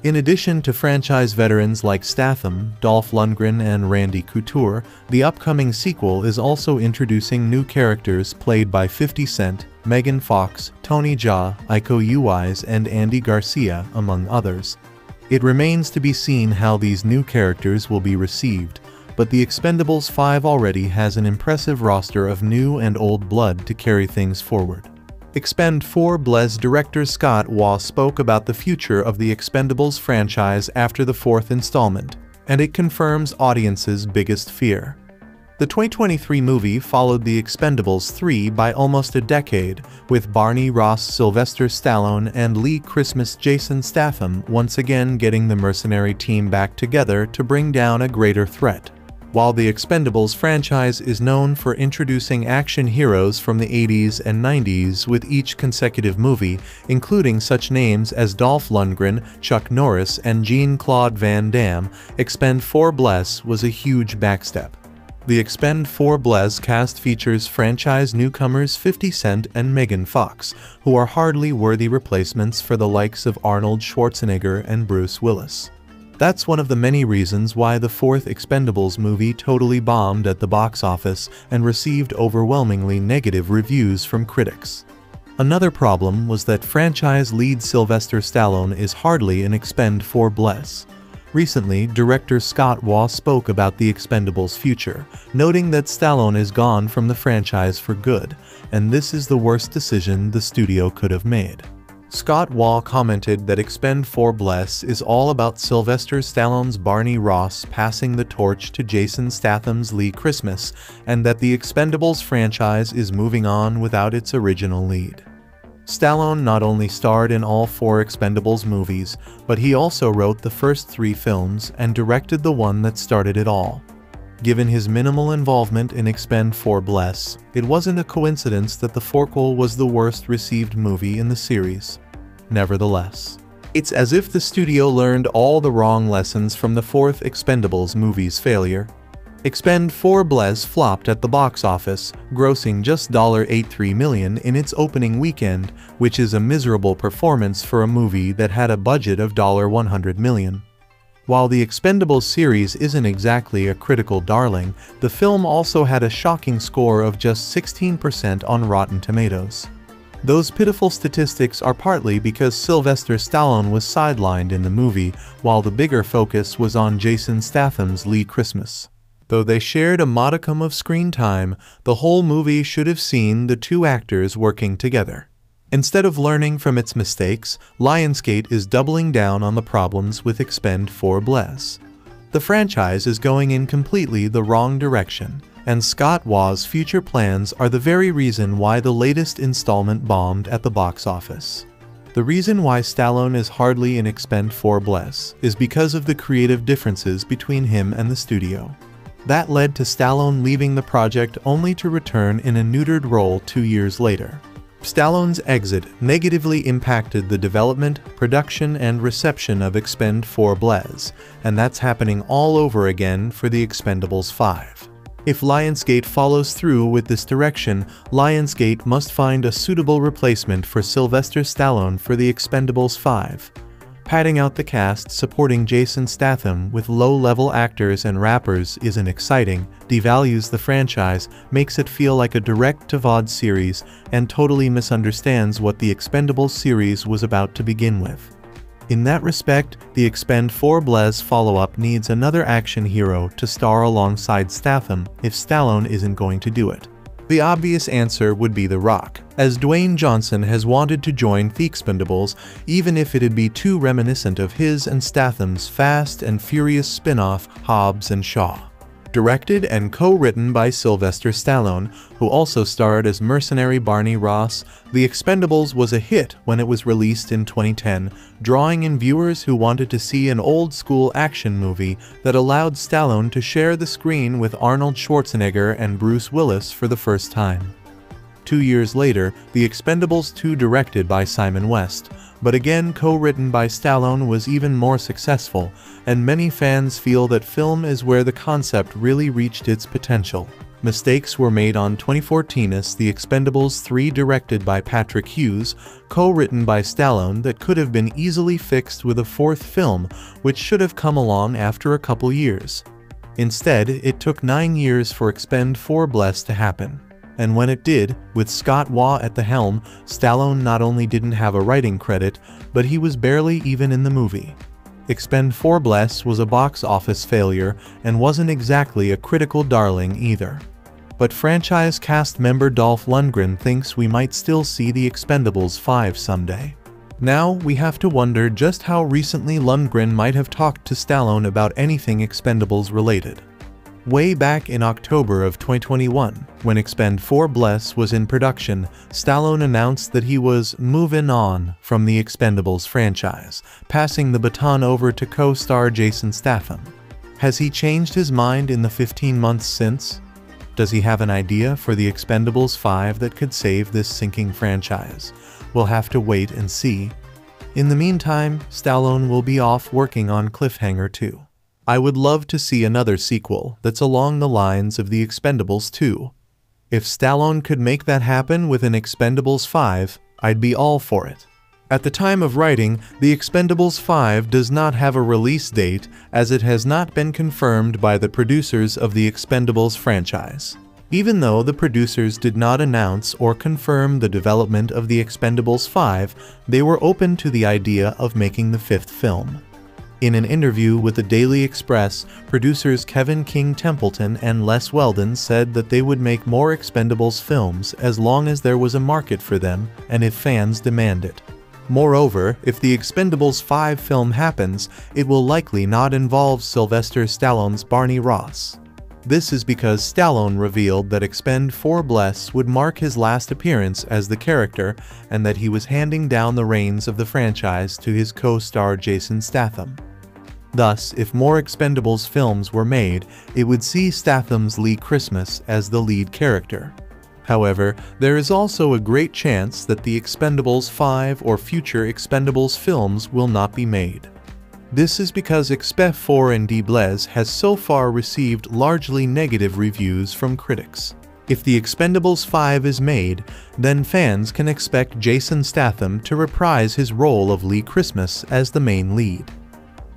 In addition to franchise veterans like Statham, Dolph Lundgren, and Randy Couture, the upcoming sequel is also introducing new characters played by 50 Cent, Megan Fox, Tony Jaa, Iko Uwais, and Andy Garcia, among others. It remains to be seen how these new characters will be received, but The Expendables 5 already has an impressive roster of new and old blood to carry things forward. Expend4bles director Scott Waugh spoke about the future of the Expendables franchise after the fourth installment, and it confirms audiences' biggest fear. The 2023 movie followed The Expendables 3 by almost a decade, with Barney Ross Sylvester Stallone and Lee Christmas Jason Statham once again getting the mercenary team back together to bring down a greater threat. While the Expendables franchise is known for introducing action heroes from the 80s and 90s with each consecutive movie, including such names as Dolph Lundgren, Chuck Norris, and Jean-Claude Van Damme, Expend4bles was a huge backstep. The Expend4bles cast features franchise newcomers 50 Cent and Megan Fox, who are hardly worthy replacements for the likes of Arnold Schwarzenegger and Bruce Willis. That's one of the many reasons why the fourth Expendables movie totally bombed at the box office and received overwhelmingly negative reviews from critics. Another problem was that franchise lead Sylvester Stallone is hardly an Expend4bles. Recently, director Scott Waugh spoke about the Expendables' future, noting that Stallone is gone from the franchise for good, and this is the worst decision the studio could have made. Scott Waugh commented that Expend4bles is all about Sylvester Stallone's Barney Ross passing the torch to Jason Statham's Lee Christmas, and that the Expendables franchise is moving on without its original lead. Stallone not only starred in all four Expendables movies, but he also wrote the first three films and directed the one that started it all. Given his minimal involvement in Expend4bles, it wasn't a coincidence that the fourquel was the worst received movie in the series. Nevertheless, it's as if the studio learned all the wrong lessons from the fourth Expendables movie's failure. Expend4bles flopped at the box office, grossing just 83 million in its opening weekend, which is a miserable performance for a movie that had a budget of $100 million. While the Expendables series isn't exactly a critical darling, the film also had a shocking score of just 16% on Rotten Tomatoes. Those pitiful statistics are partly because Sylvester Stallone was sidelined in the movie, while the bigger focus was on Jason Statham's Lee Christmas. Though they shared a modicum of screen time, the whole movie should have seen the two actors working together. Instead of learning from its mistakes, Lionsgate is doubling down on the problems with Expend4bles. The franchise is going in completely the wrong direction, and Scott Waugh's future plans are the very reason why the latest installment bombed at the box office. The reason why Stallone is hardly in Expend4bles is because of the creative differences between him and the studio. That led to Stallone leaving the project only to return in a neutered role two years later. Stallone's exit negatively impacted the development, production, and reception of Expend4bles, and that's happening all over again for The Expendables 5. If Lionsgate follows through with this direction, Lionsgate must find a suitable replacement for Sylvester Stallone for The Expendables 5. Padding out the cast supporting Jason Statham with low-level actors and rappers isn't exciting, devalues the franchise, makes it feel like a direct-to-VOD series, and totally misunderstands what the Expendables series was about to begin with. In that respect, the Expend4bles follow-up needs another action hero to star alongside Statham if Stallone isn't going to do it. The obvious answer would be The Rock, as Dwayne Johnson has wanted to join The Expendables even if it'd be too reminiscent of his and Statham's Fast and Furious spin-off Hobbs and Shaw directed and co-written by Sylvester Stallone, who also starred as mercenary Barney Ross, The Expendables was a hit when it was released in 2010, drawing in viewers who wanted to see an old-school action movie that allowed Stallone to share the screen with Arnold Schwarzenegger and Bruce Willis for the first time. Two years later, The Expendables 2 directed by Simon West, but again co-written by Stallone was even more successful, and many fans feel that film is where the concept really reached its potential. Mistakes were made on 2014's The Expendables 3 directed by Patrick Hughes, co-written by Stallone that could have been easily fixed with a fourth film, which should have come along after a couple years. Instead, it took nine years for Expend4bles to happen and when it did, with Scott Waugh at the helm, Stallone not only didn't have a writing credit, but he was barely even in the movie. Expend4bles was a box office failure and wasn't exactly a critical darling either. But franchise cast member Dolph Lundgren thinks we might still see the Expendables 5 someday. Now, we have to wonder just how recently Lundgren might have talked to Stallone about anything Expendables related way back in October of 2021, when Expend4bles was in production, Stallone announced that he was moving on from the Expendables franchise, passing the baton over to co-star Jason Statham. Has he changed his mind in the 15 months since? Does he have an idea for the Expendables 5 that could save this sinking franchise? We'll have to wait and see. In the meantime, Stallone will be off working on Cliffhanger 2. I would love to see another sequel that's along the lines of The Expendables 2. If Stallone could make that happen with an Expendables 5, I'd be all for it. At the time of writing, The Expendables 5 does not have a release date as it has not been confirmed by the producers of the Expendables franchise. Even though the producers did not announce or confirm the development of The Expendables 5, they were open to the idea of making the fifth film. In an interview with the Daily Express, producers Kevin King Templeton and Les Weldon said that they would make more Expendables films as long as there was a market for them and if fans demand it. Moreover, if the Expendables 5 film happens, it will likely not involve Sylvester Stallone's Barney Ross. This is because Stallone revealed that Expend4bles would mark his last appearance as the character and that he was handing down the reins of the franchise to his co-star Jason Statham. Thus, if more Expendables films were made, it would see Statham's Lee Christmas as the lead character. However, there is also a great chance that the Expendables 5 or future Expendables films will not be made. This is because Expend 4 and D Bless has so far received largely negative reviews from critics. If The Expendables 5 is made, then fans can expect Jason Statham to reprise his role of Lee Christmas as the main lead.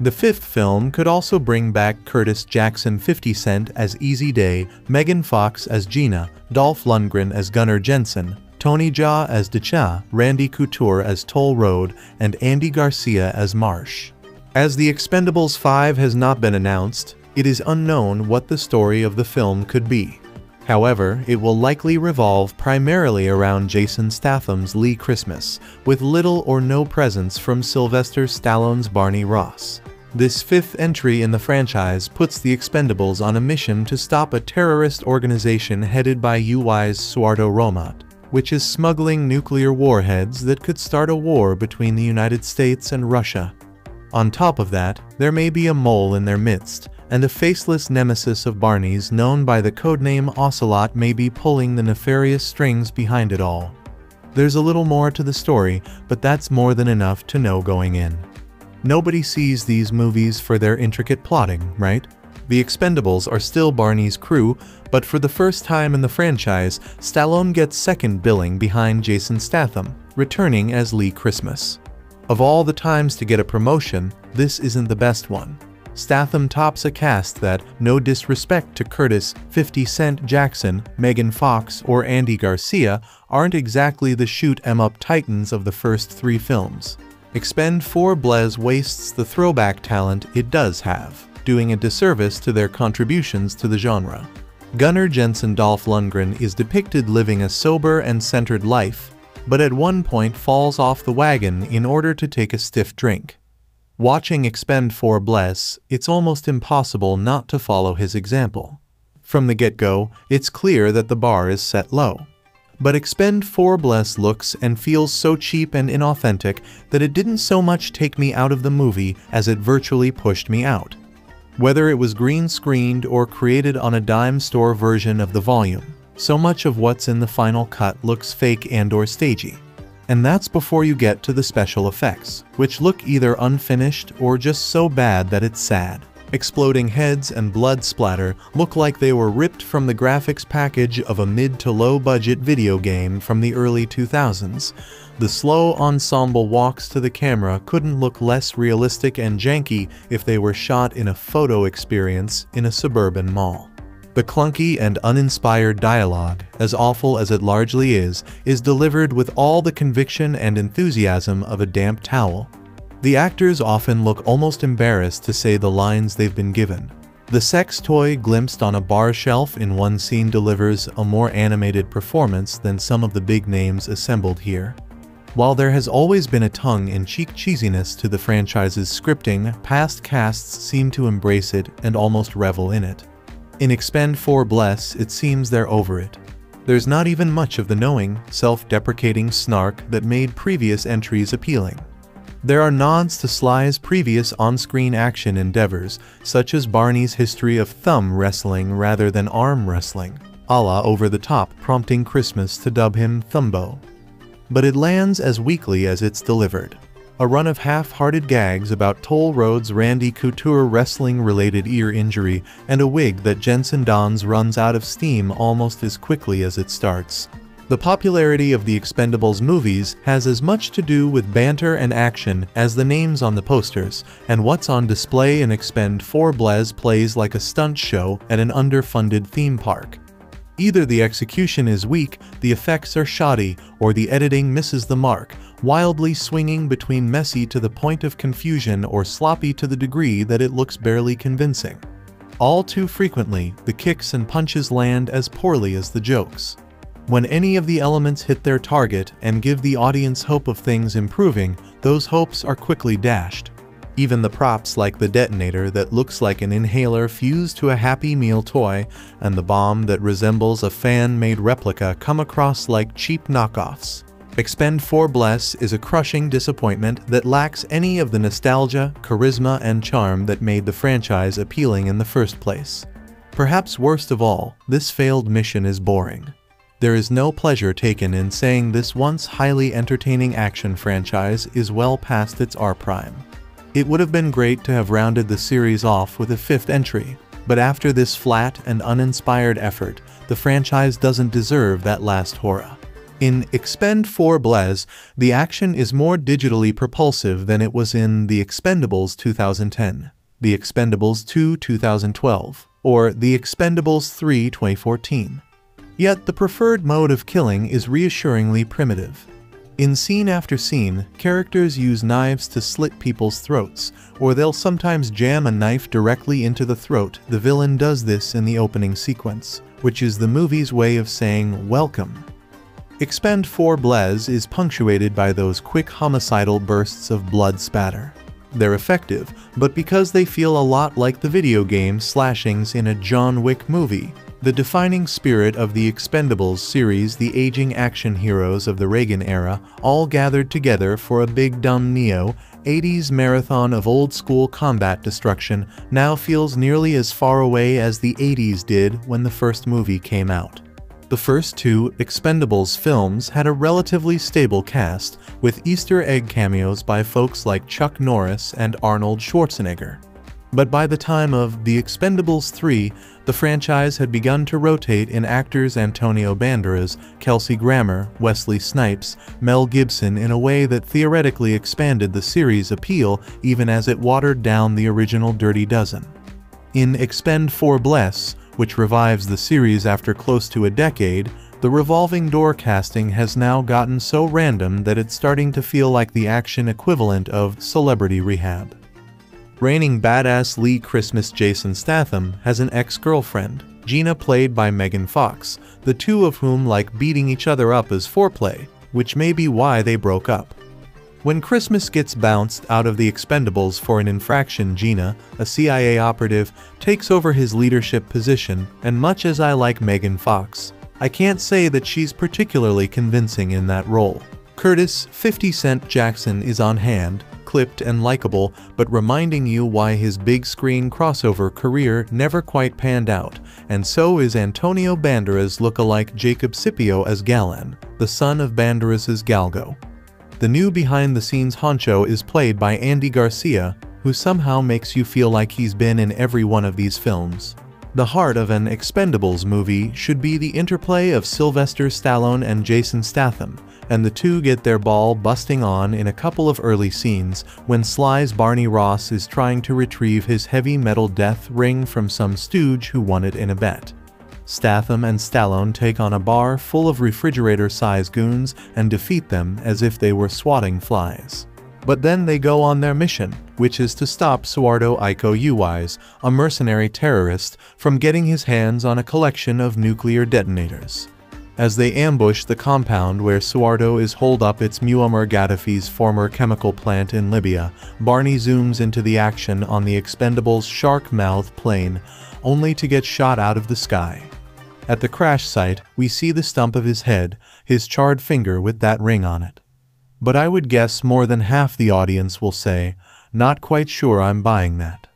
The fifth film could also bring back Curtis Jackson 50 Cent as Easy Day, Megan Fox as Gina, Dolph Lundgren as Gunnar Jensen, Tony Jaa as Decha, Randy Couture as Toll Road, and Andy Garcia as Marsh. As The Expendables 5 has not been announced, it is unknown what the story of the film could be. However, it will likely revolve primarily around Jason Statham's Lee Christmas, with little or no presence from Sylvester Stallone's Barney Ross. This fifth entry in the franchise puts the Expendables on a mission to stop a terrorist organization headed by Uwais's Suarto Rahmat, which is smuggling nuclear warheads that could start a war between the United States and Russia. On top of that, there may be a mole in their midst, and a faceless nemesis of Barney's known by the codename Ocelot may be pulling the nefarious strings behind it all. There's a little more to the story, but that's more than enough to know going in. Nobody sees these movies for their intricate plotting, right? The Expendables are still Barney's crew, but for the first time in the franchise, Stallone gets second billing behind Jason Statham, returning as Lee Christmas. Of all the times to get a promotion, this isn't the best one. Statham tops a cast that, no disrespect to Curtis, 50 Cent Jackson, Megan Fox, or Andy Garcia, aren't exactly the shoot-em-up titans of the first three films. Expend4bles wastes the throwback talent it does have, doing a disservice to their contributions to the genre. Gunnar Jensen Dolph Lundgren is depicted living a sober and centered life, but at one point falls off the wagon in order to take a stiff drink. Watching Expend4bles, it's almost impossible not to follow his example. From the get-go, it's clear that the bar is set low. But Expend4bles looks and feels so cheap and inauthentic that it didn't so much take me out of the movie as it virtually pushed me out. Whether it was green-screened or created on a dime store version of the volume, so much of what's in the final cut looks fake and or stagey. And that's before you get to the special effects, which look either unfinished or just so bad that it's sad. Exploding heads and blood splatter look like they were ripped from the graphics package of a mid to low budget video game from the early 2000s. The slow ensemble walks to the camera couldn't look less realistic and janky if they were shot in a photo experience in a suburban mall. The clunky and uninspired dialogue, as awful as it largely is, is delivered with all the conviction and enthusiasm of a damp towel. The actors often look almost embarrassed to say the lines they've been given. The sex toy glimpsed on a bar shelf in one scene delivers a more animated performance than some of the big names assembled here. While there has always been a tongue-in-cheek cheesiness to the franchise's scripting, past casts seem to embrace it and almost revel in it. In Expend4bles, it seems they're over it. There's not even much of the knowing, self-deprecating snark that made previous entries appealing. There are nods to Sly's previous on-screen action endeavors, such as Barney's history of thumb wrestling rather than arm wrestling, a la Over the Top prompting Christmas to dub him Thumbo. But it lands as weakly as it's delivered a run of half-hearted gags about Toll Road's Randy Couture wrestling-related ear injury and a wig that Jensen dons runs out of steam almost as quickly as it starts. The popularity of the Expendables movies has as much to do with banter and action as the names on the posters, and what's on display in Expend4bles plays like a stunt show at an underfunded theme park. Either the execution is weak, the effects are shoddy, or the editing misses the mark, wildly swinging between messy to the point of confusion or sloppy to the degree that it looks barely convincing. All too frequently, the kicks and punches land as poorly as the jokes. When any of the elements hit their target and give the audience hope of things improving, those hopes are quickly dashed. Even the props like the detonator that looks like an inhaler fused to a Happy Meal toy and the bomb that resembles a fan-made replica come across like cheap knockoffs. Expend4bles is a crushing disappointment that lacks any of the nostalgia, charisma, and charm that made the franchise appealing in the first place. Perhaps worst of all, this failed mission is boring. There is no pleasure taken in saying this once highly entertaining action franchise is well past its R-prime. It would have been great to have rounded the series off with a fifth entry, but after this flat and uninspired effort, the franchise doesn't deserve that last hurrah. In Expend4bles, the action is more digitally propulsive than it was in The Expendables 2010, The Expendables 2 2012, or The Expendables 3 2014. Yet the preferred mode of killing is reassuringly primitive. In scene after scene, characters use knives to slit people's throats, or they'll sometimes jam a knife directly into the throat. The villain does this in the opening sequence, which is the movie's way of saying welcome. Expend4bles is punctuated by those quick homicidal bursts of blood spatter. They're effective, but because they feel a lot like the video game slashings in a John Wick movie, the defining spirit of the Expendables series, the aging action heroes of the Reagan era, all gathered together for a big dumb Neo, 80s marathon of old-school combat destruction now feels nearly as far away as the 80s did when the first movie came out. The first two Expendables films had a relatively stable cast, with Easter egg cameos by folks like Chuck Norris and Arnold Schwarzenegger. But by the time of The Expendables 3, the franchise had begun to rotate in actors Antonio Banderas, Kelsey Grammer, Wesley Snipes, Mel Gibson in a way that theoretically expanded the series' appeal even as it watered down the original Dirty Dozen. In Expend4bles, which revives the series after close to a decade, the revolving door casting has now gotten so random that it's starting to feel like the action equivalent of Celebrity Rehab reigning badass Lee Christmas Jason Statham has an ex-girlfriend, Gina played by Megan Fox, the two of whom like beating each other up as foreplay, which may be why they broke up. When Christmas gets bounced out of the Expendables for an infraction Gina, a CIA operative, takes over his leadership position, and much as I like Megan Fox, I can't say that she's particularly convincing in that role. Curtis 50 Cent Jackson is on hand, clipped and likable, but reminding you why his big screen crossover career never quite panned out, and so is Antonio Banderas look-alike Jacob Scipio as Galan, the son of Banderas' Galgo. The new behind-the-scenes honcho is played by Andy Garcia, who somehow makes you feel like he's been in every one of these films. The heart of an Expendables movie should be the interplay of Sylvester Stallone and Jason Statham, and the two get their ball busting on in a couple of early scenes when Sly's Barney Ross is trying to retrieve his heavy metal death ring from some stooge who won it in a bet. Statham and Stallone take on a bar full of refrigerator-sized goons and defeat them as if they were swatting flies. But then they go on their mission, which is to stop Suarto Iko Uwais, a mercenary terrorist, from getting his hands on a collection of nuclear detonators. As they ambush the compound where Suarto is holed up its Muammar Gaddafi's former chemical plant in Libya, Barney zooms into the action on the Expendables shark mouth plane, only to get shot out of the sky. At the crash site, we see the stump of his head, his charred finger with that ring on it. But I would guess more than half the audience will say, not quite sure I'm buying that.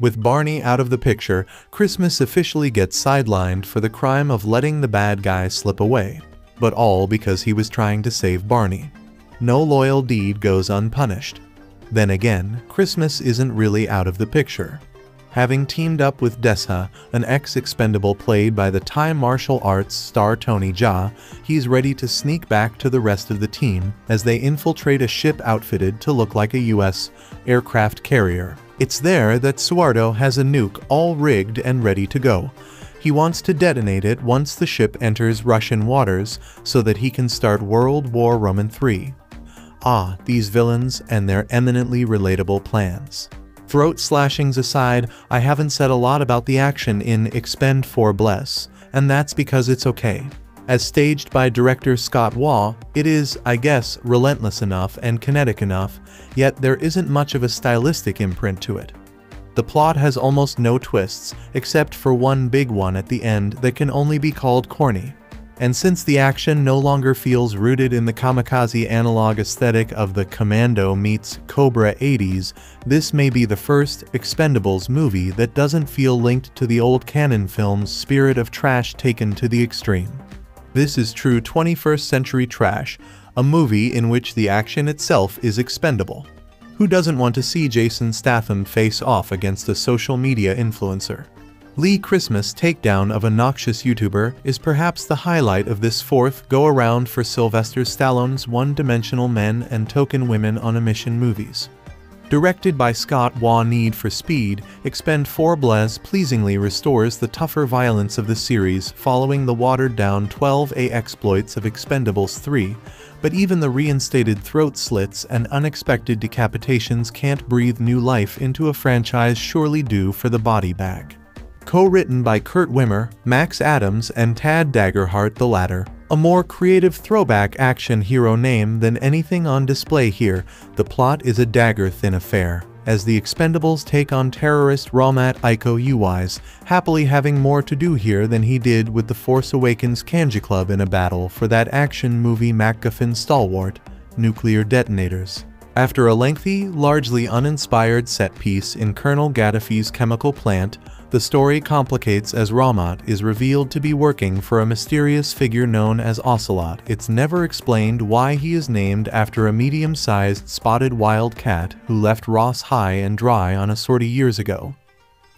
With Barney out of the picture, Christmas officially gets sidelined for the crime of letting the bad guy slip away. But all because he was trying to save Barney. No loyal deed goes unpunished. Then again, Christmas isn't really out of the picture. Having teamed up with Dessa, an ex-expendable played by the Thai martial arts star Tony Jaa, he's ready to sneak back to the rest of the team as they infiltrate a ship outfitted to look like a US aircraft carrier. It's there that Suarto has a nuke all rigged and ready to go. He wants to detonate it once the ship enters Russian waters so that he can start World War Roman III. Ah, these villains and their eminently relatable plans. Throat slashings aside, I haven't said a lot about the action in Expend4bles, and that's because it's okay. As staged by director Scott Waugh, it is, I guess, relentless enough and kinetic enough, yet there isn't much of a stylistic imprint to it. The plot has almost no twists, except for one big one at the end that can only be called corny. And since the action no longer feels rooted in the kamikaze analog aesthetic of the Commando meets Cobra 80s, this may be the first Expendables movie that doesn't feel linked to the old canon film's spirit of trash taken to the extreme. This is true 21st century trash, a movie in which the action itself is expendable. Who doesn't want to see Jason Statham face off against a social media influencer? Lee Christmas' takedown of a noxious YouTuber is perhaps the highlight of this fourth go-around for Sylvester Stallone's one-dimensional men and token women on a mission movies. Directed by Scott Waugh Need for Speed, Expend4bles pleasingly restores the tougher violence of the series following the watered-down 12A exploits of Expendables 3, but even the reinstated throat slits and unexpected decapitations can't breathe new life into a franchise surely due for the body bag. Co-written by Kurt Wimmer, Max Adams, and Tad Daggerhart the latter, a more creative throwback action hero name than anything on display here, the plot is a dagger-thin affair, as the Expendables take on terrorist Rahmat Iko Uwais, happily having more to do here than he did with the Force Awakens Kanjiklub in a battle for that action movie MacGuffin stalwart, nuclear detonators. After a lengthy, largely uninspired set piece in Colonel Gaddafi's chemical plant, the story complicates as Rahmat is revealed to be working for a mysterious figure known as Ocelot. It's never explained why he is named after a medium-sized spotted wild cat who left Ross high and dry on a sortie years ago.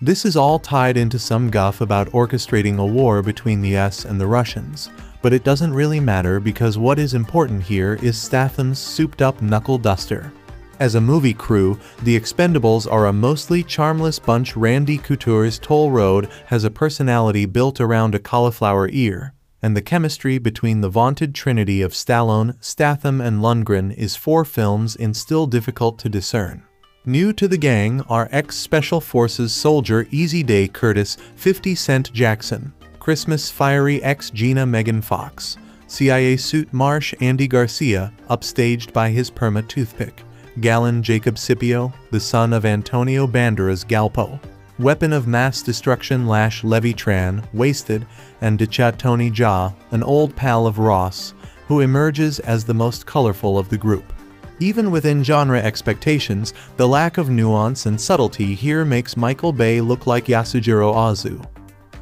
This is all tied into some guff about orchestrating a war between the S and the Russians, but it doesn't really matter because what is important here is Statham's souped-up knuckle duster. As a movie crew, the Expendables are a mostly charmless bunch Randy Couture's Toll Road has a personality built around a cauliflower ear, and the chemistry between the vaunted trinity of Stallone, Statham and Lundgren is four films in still difficult to discern. New to the gang are ex-Special Forces soldier Easy Day Curtis 50 Cent Jackson, Christmas fiery ex-Gina Megan Fox, CIA suit Marsh Andy Garcia, upstaged by his perma toothpick, Galan Jacob Scipio, the son of Antonio Banderas Galgo, weapon of mass destruction Lash Levy Tran, wasted, and Decha Tony Jaa, an old pal of Ross, who emerges as the most colorful of the group. Even within genre expectations, the lack of nuance and subtlety here makes Michael Bay look like Yasujiro Ozu.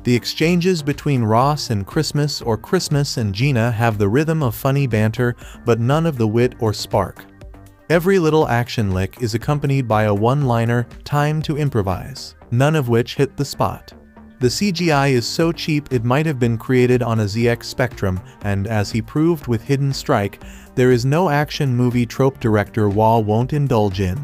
The exchanges between Ross and Christmas or Christmas and Gina have the rhythm of funny banter, but none of the wit or spark. Every little action lick is accompanied by a one-liner, time to improvise, none of which hit the spot. The CGI is so cheap it might have been created on a ZX Spectrum, and as he proved with Hidden Strike, there is no action movie trope director Waugh won't indulge in.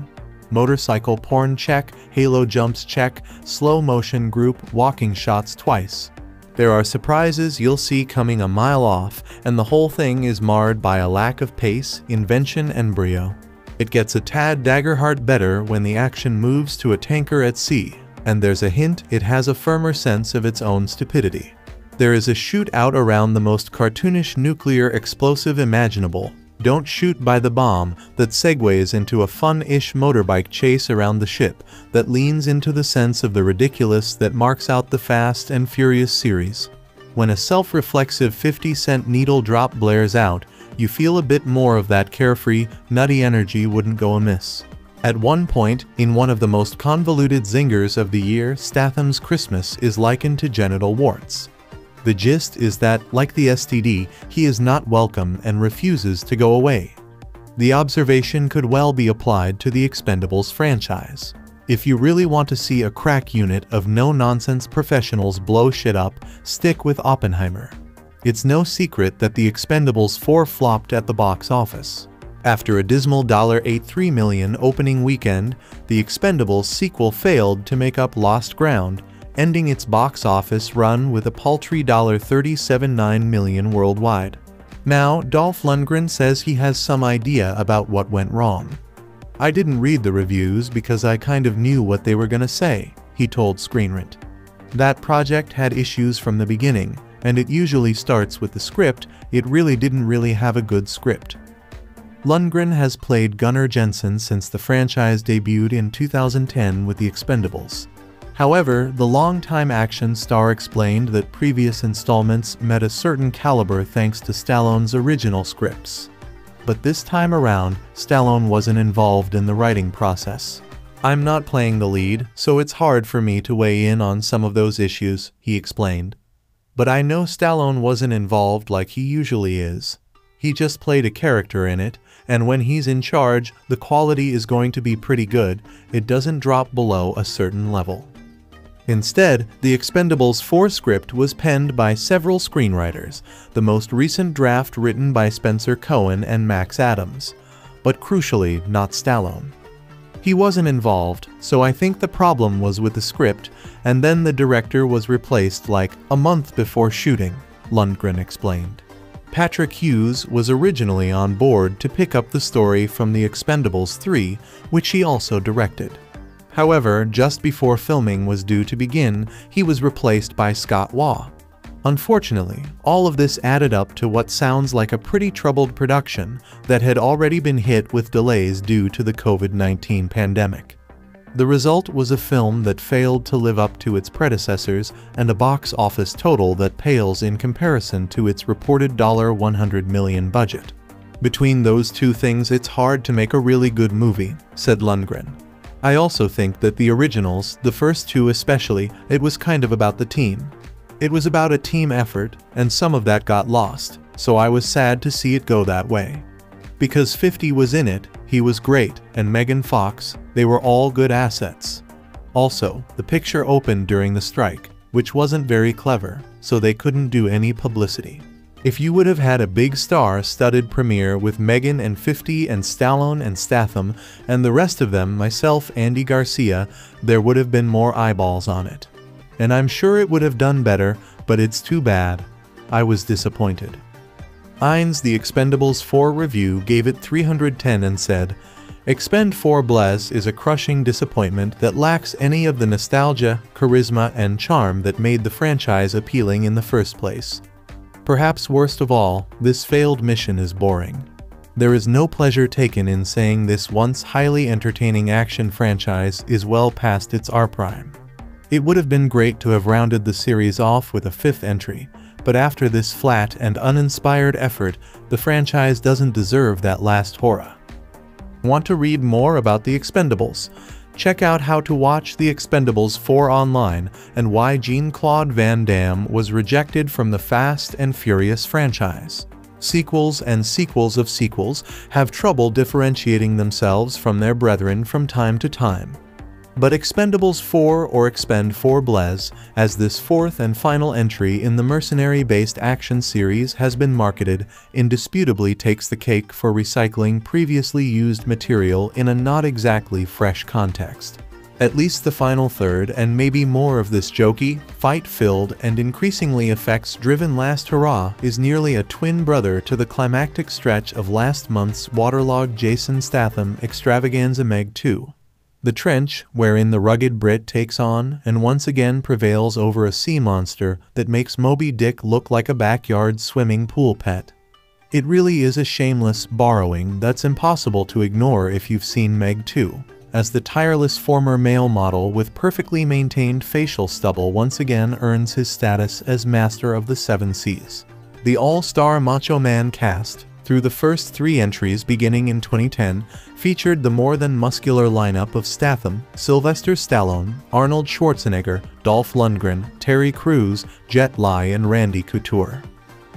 Motorcycle porn check, halo jumps check, slow motion group walking shots twice. There are surprises you'll see coming a mile off, and the whole thing is marred by a lack of pace, invention, and brio. It gets a tad Daggerhart better when the action moves to a tanker at sea, and there's a hint it has a firmer sense of its own stupidity. There is a shootout around the most cartoonish nuclear explosive imaginable, don't shoot by the bomb, that segues into a fun-ish motorbike chase around the ship that leans into the sense of the ridiculous that marks out the Fast and Furious series. When a self-reflexive 50-cent needle drop blares out, you feel a bit more of that carefree, nutty energy wouldn't go amiss. At one point, in one of the most convoluted zingers of the year, Statham's Christmas is likened to genital warts. The gist is that, like the STD, he is not welcome and refuses to go away. The observation could well be applied to the Expendables franchise. If you really want to see a crack unit of no-nonsense professionals blow shit up, stick with Oppenheimer. It's no secret that The Expendables 4 flopped at the box office. After a dismal $83 million opening weekend, The Expendables sequel failed to make up lost ground, ending its box office run with a paltry $37.9 million worldwide. Now, Dolph Lundgren says he has some idea about what went wrong. I didn't read the reviews because I kind of knew what they were gonna say, he told ScreenRant. That project had issues from the beginning, and it usually starts with the script, it really didn't really have a good script. Lundgren has played Gunnar Jensen since the franchise debuted in 2010 with The Expendables. However, the longtime action star explained that previous installments met a certain caliber thanks to Stallone's original scripts. But this time around, Stallone wasn't involved in the writing process. I'm not playing the lead, so it's hard for me to weigh in on some of those issues, he explained. But I know Stallone wasn't involved like he usually is. He just played a character in it, and when he's in charge, the quality is going to be pretty good, it doesn't drop below a certain level. Instead, the Expendables 4 script was penned by several screenwriters, the most recent draft written by Spencer Cohen and Max Adams, but crucially not Stallone. He wasn't involved, so I think the problem was with the script, and then the director was replaced like a month before shooting, Lundgren explained. Patrick Hughes was originally on board to pick up the story from The Expendables 3, which he also directed. However, just before filming was due to begin, he was replaced by Scott Waugh. Unfortunately, all of this added up to what sounds like a pretty troubled production that had already been hit with delays due to the COVID-19 pandemic. The result was a film that failed to live up to its predecessors and a box office total that pales in comparison to its reported $100 million budget. Between those two things it's hard to make a really good movie, said Lundgren. I also think that the originals, the first two especially, it was kind of about the team. It was about a team effort, and some of that got lost, so I was sad to see it go that way. Because 50 was in it, he was great, and Megan Fox, they were all good assets. Also, the picture opened during the strike, which wasn't very clever, so they couldn't do any publicity. If you would have had a big star-studded premiere with Megan and 50 and Stallone and Statham, and the rest of them, myself, Andy Garcia, there would have been more eyeballs on it and I'm sure it would have done better, but it's too bad. I was disappointed. Ein's The Expendables 4 review gave it 310 and said, Expend4bles is a crushing disappointment that lacks any of the nostalgia, charisma, and charm that made the franchise appealing in the first place. Perhaps worst of all, this failed mission is boring. There is no pleasure taken in saying this once highly entertaining action franchise is well past its R-prime. It would have been great to have rounded the series off with a fifth entry, but after this flat and uninspired effort, the franchise doesn't deserve that last horror. Want to read more about The Expendables? Check out how to watch The Expendables 4 online and why Jean-Claude Van Damme was rejected from the Fast and Furious franchise. Sequels and sequels of sequels have trouble differentiating themselves from their brethren from time to time but Expendables 4 or Expend4bles, as this fourth and final entry in the mercenary-based action series has been marketed, indisputably takes the cake for recycling previously used material in a not exactly fresh context. At least the final third and maybe more of this jokey, fight-filled, and increasingly effects-driven last hurrah is nearly a twin brother to the climactic stretch of last month's waterlogged Jason Statham extravaganza Meg 2. The trench, wherein the rugged Brit takes on and once again prevails over a sea monster that makes Moby Dick look like a backyard swimming pool pet. It really is a shameless borrowing that's impossible to ignore if you've seen Meg 2, as the tireless former male model with perfectly maintained facial stubble once again earns his status as master of the seven seas. The all-star Macho Man cast, through the first three entries beginning in 2010, featured the more than muscular lineup of Statham, Sylvester Stallone, Arnold Schwarzenegger, Dolph Lundgren, Terry Crews, Jet Li and Randy Couture.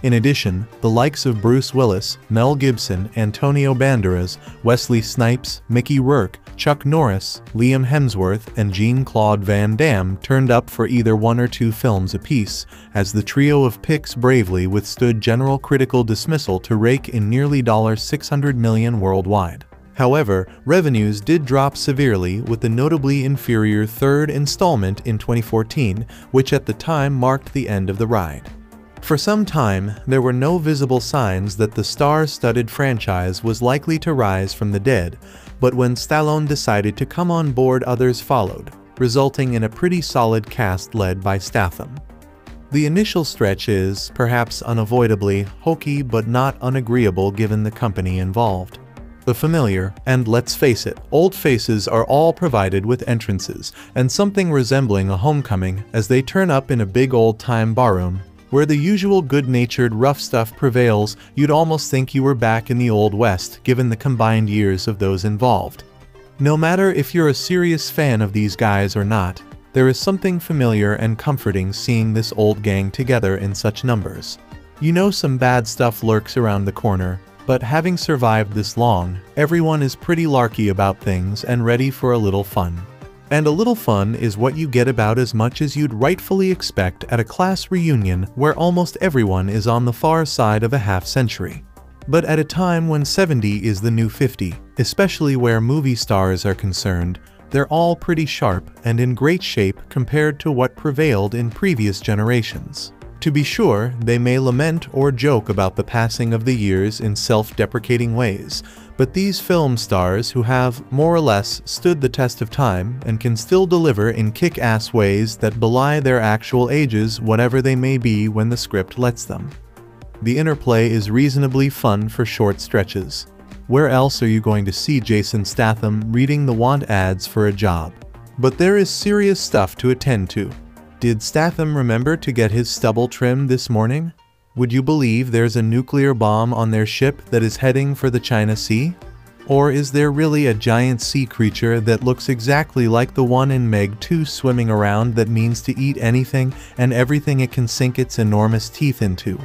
In addition, the likes of Bruce Willis, Mel Gibson, Antonio Banderas, Wesley Snipes, Mickey Rourke, Chuck Norris, Liam Hemsworth, and Jean-Claude Van Damme turned up for either one or two films apiece, as the trio of picks bravely withstood general critical dismissal to rake in nearly 600 million worldwide. However, revenues did drop severely with the notably inferior third installment in 2014, which at the time marked the end of the ride. For some time, there were no visible signs that the star-studded franchise was likely to rise from the dead, but when Stallone decided to come on board others followed, resulting in a pretty solid cast led by Statham. The initial stretch is, perhaps unavoidably, hokey but not unagreeable given the company involved. The familiar, and let's face it, old faces are all provided with entrances and something resembling a homecoming as they turn up in a big old-time barroom where the usual good-natured rough stuff prevails, you'd almost think you were back in the Old West given the combined years of those involved. No matter if you're a serious fan of these guys or not, there is something familiar and comforting seeing this old gang together in such numbers. You know some bad stuff lurks around the corner, but having survived this long, everyone is pretty larky about things and ready for a little fun. And a little fun is what you get about as much as you'd rightfully expect at a class reunion where almost everyone is on the far side of a half century. But at a time when 70 is the new 50, especially where movie stars are concerned, they're all pretty sharp and in great shape compared to what prevailed in previous generations. To be sure, they may lament or joke about the passing of the years in self-deprecating ways, but these film stars who have, more or less, stood the test of time and can still deliver in kick-ass ways that belie their actual ages whatever they may be when the script lets them. The interplay is reasonably fun for short stretches. Where else are you going to see Jason Statham reading the want ads for a job? But there is serious stuff to attend to. Did Statham remember to get his stubble trimmed this morning? Would you believe there's a nuclear bomb on their ship that is heading for the China Sea? Or is there really a giant sea creature that looks exactly like the one in Meg 2 swimming around that means to eat anything and everything it can sink its enormous teeth into?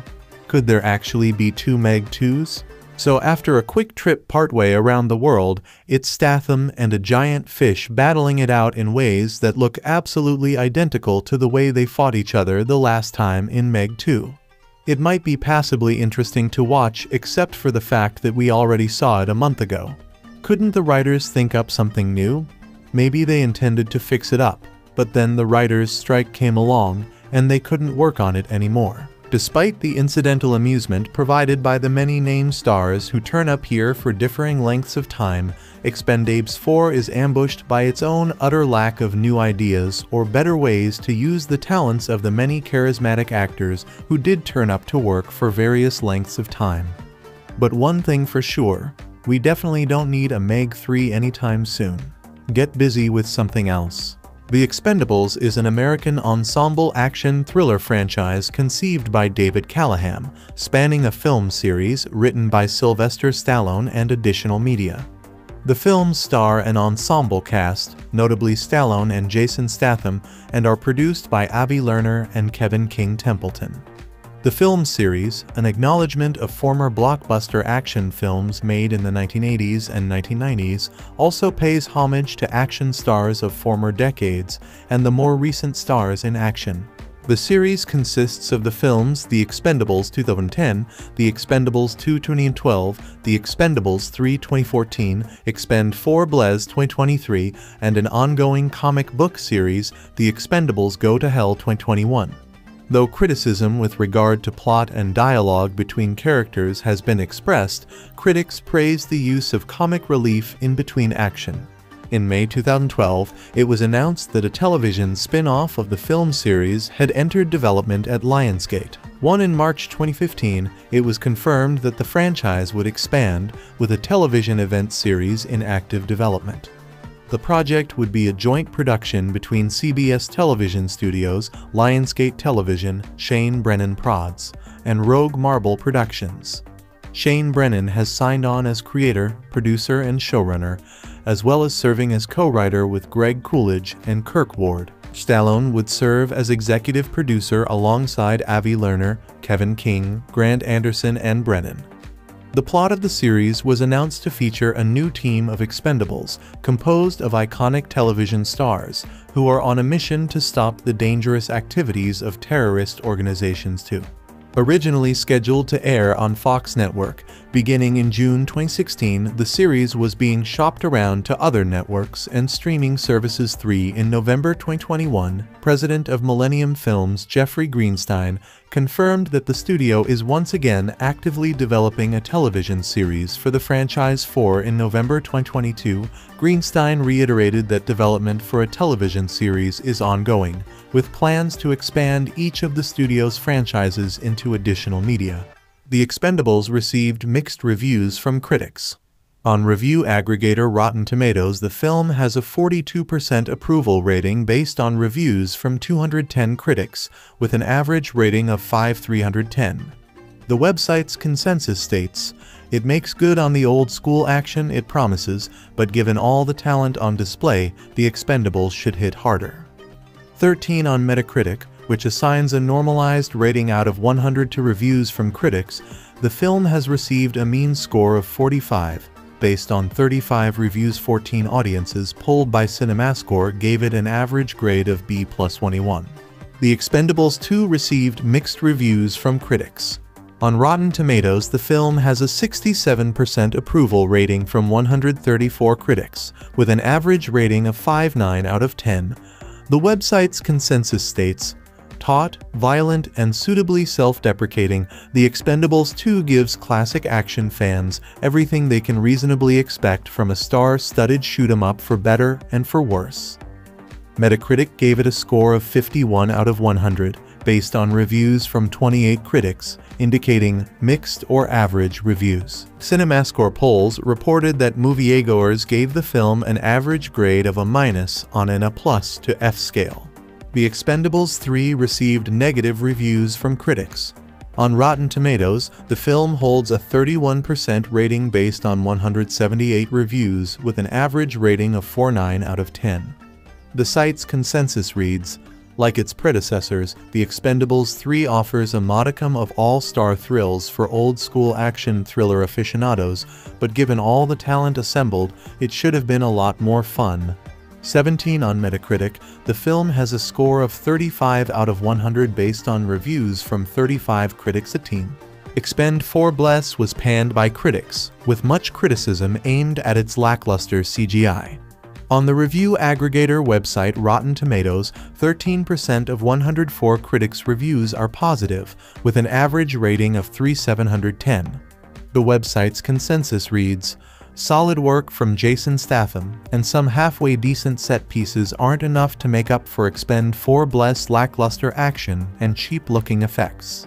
Could there actually be two Meg 2s? So after a quick trip partway around the world, it's Statham and a giant fish battling it out in ways that look absolutely identical to the way they fought each other the last time in Meg 2. It might be passably interesting to watch except for the fact that we already saw it a month ago. Couldn't the writers think up something new? Maybe they intended to fix it up, but then the writers' strike came along and they couldn't work on it anymore. Despite the incidental amusement provided by the many named stars who turn up here for differing lengths of time, Expendables 4 is ambushed by its own utter lack of new ideas or better ways to use the talents of the many charismatic actors who did turn up to work for various lengths of time. But one thing for sure, we definitely don't need a Meg 3 anytime soon. Get busy with something else. The Expendables is an American ensemble action thriller franchise conceived by David Callaham, spanning a film series written by Sylvester Stallone and additional media. The films star an ensemble cast, notably Stallone and Jason Statham, and are produced by Avi Lerner and Kevin King Templeton. The film series, an acknowledgement of former blockbuster action films made in the 1980s and 1990s, also pays homage to action stars of former decades and the more recent stars in action. The series consists of the films The Expendables 2010, The Expendables 2 2012, The Expendables 3 2014, Expend4bles 2023, and an ongoing comic book series, The Expendables Go to Hell 2021. Though criticism with regard to plot and dialogue between characters has been expressed, critics praise the use of comic relief in between action. In May 2012, it was announced that a television spin-off of the film series had entered development at Lionsgate. One in March 2015, it was confirmed that the franchise would expand, with a television event series in active development. The project would be a joint production between CBS Television Studios, Lionsgate Television, Shane Brennan Prods, and Rogue Marble Productions. Shane Brennan has signed on as creator, producer, and showrunner, as well as serving as co-writer with Greg Coolidge and Kirk Ward. Stallone would serve as executive producer alongside Avi Lerner, Kevin King, Grant Anderson, and Brennan. The plot of the series was announced to feature a new team of expendables composed of iconic television stars who are on a mission to stop the dangerous activities of terrorist organizations too. Originally scheduled to air on Fox Network, beginning in June 2016, the series was being shopped around to other networks and streaming services 3 in November 2021. President of Millennium Films Jeffrey Greenstein confirmed that the studio is once again actively developing a television series for the franchise 4 in November 2022. Greenstein reiterated that development for a television series is ongoing, with plans to expand each of the studio's franchises into additional media. The Expendables received mixed reviews from critics. On review aggregator Rotten Tomatoes, the film has a 42% approval rating based on reviews from 210 critics, with an average rating of 5,310. The website's consensus states, it makes good on the old school action it promises, but given all the talent on display, The Expendables should hit harder. 13 on Metacritic, which assigns a normalized rating out of 100 to reviews from critics, the film has received a mean score of 45, based on 35 reviews 14 audiences polled by CinemaScore gave it an average grade of B plus 21. The Expendables 2 received mixed reviews from critics. On Rotten Tomatoes, the film has a 67% approval rating from 134 critics, with an average rating of 5.9 out of 10. The website's consensus states, Taut, violent, and suitably self-deprecating, The Expendables 2 gives classic action fans everything they can reasonably expect from a star-studded shoot-'em-up for better and for worse. Metacritic gave it a score of 51 out of 100, based on reviews from 28 critics, indicating mixed or average reviews. CinemaScore polls reported that moviegoers gave the film an average grade of a minus on an A plus to F scale. The Expendables 3 received negative reviews from critics. On Rotten Tomatoes, the film holds a 31% rating based on 178 reviews with an average rating of 4.9 out of 10. The site's consensus reads, like its predecessors, The Expendables 3 offers a modicum of all-star thrills for old-school action thriller aficionados, but given all the talent assembled, it should have been a lot more fun. 17 on Metacritic, the film has a score of 35 out of 100 based on reviews from 35 critics a team. Expend4bles was panned by critics, with much criticism aimed at its lackluster CGI. On the review aggregator website Rotten Tomatoes, 13% of 104 critics' reviews are positive, with an average rating of 3710. The website's consensus reads, Solid work from Jason Statham, and some halfway decent set pieces aren't enough to make up for Expend4bles lackluster action and cheap-looking effects.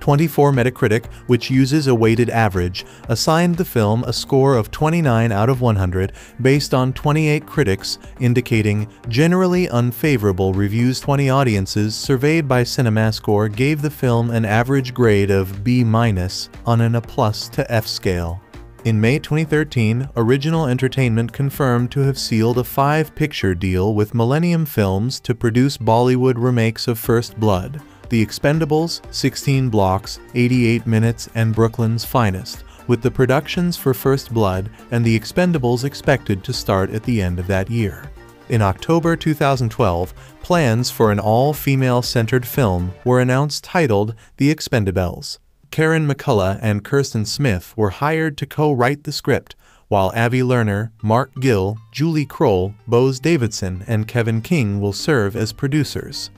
24 Metacritic, which uses a weighted average, assigned the film a score of 29 out of 100 based on 28 critics, indicating generally unfavorable reviews. 20 audiences surveyed by CinemaScore gave the film an average grade of B- on an A plus to F scale. In May 2013, Original Entertainment confirmed to have sealed a five-picture deal with Millennium Films to produce Bollywood remakes of First Blood, The Expendables, 16 Blocks, 88 Minutes, and Brooklyn's Finest, with the productions for First Blood and The Expendables expected to start at the end of that year. In October 2012, plans for an all-female-centered film were announced titled The Expendables. Karen McCullah and Kirsten Smith were hired to co-write the script, while Avi Lerner, Mark Gill, Julie Kroll, Boaz Davidson, and Kevin King will serve as producers.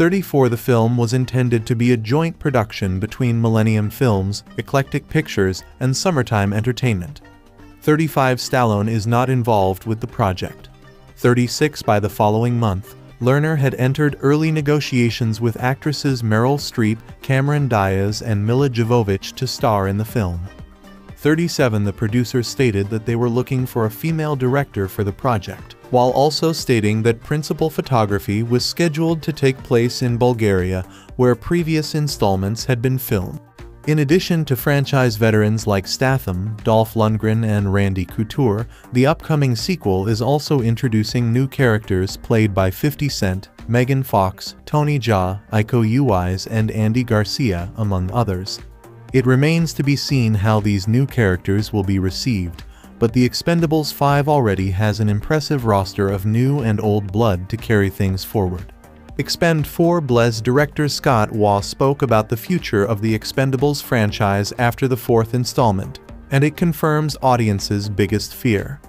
34 The film was intended to be a joint production between Millennium Films, Eclectic Pictures, and Summertime Entertainment. 35 Stallone is not involved with the project. 36 by the following month, Lerner had entered early negotiations with actresses Meryl Streep, Cameron Diaz, and Milla Jovovich to star in the film. 37 The producers stated that they were looking for a female director for the project, while also stating that principal photography was scheduled to take place in Bulgaria, where previous installments had been filmed. In addition to franchise veterans like Statham, Dolph Lundgren, and Randy Couture, the upcoming sequel is also introducing new characters played by 50 Cent, Megan Fox, Tony Jaa, Iko Uwais, and Andy Garcia, among others. It remains to be seen how these new characters will be received, but The Expendables 5 already has an impressive roster of new and old blood to carry things forward. Expend4bles director Scott Waugh spoke about the future of the Expendables franchise after the fourth installment, and it confirms audiences' biggest fear.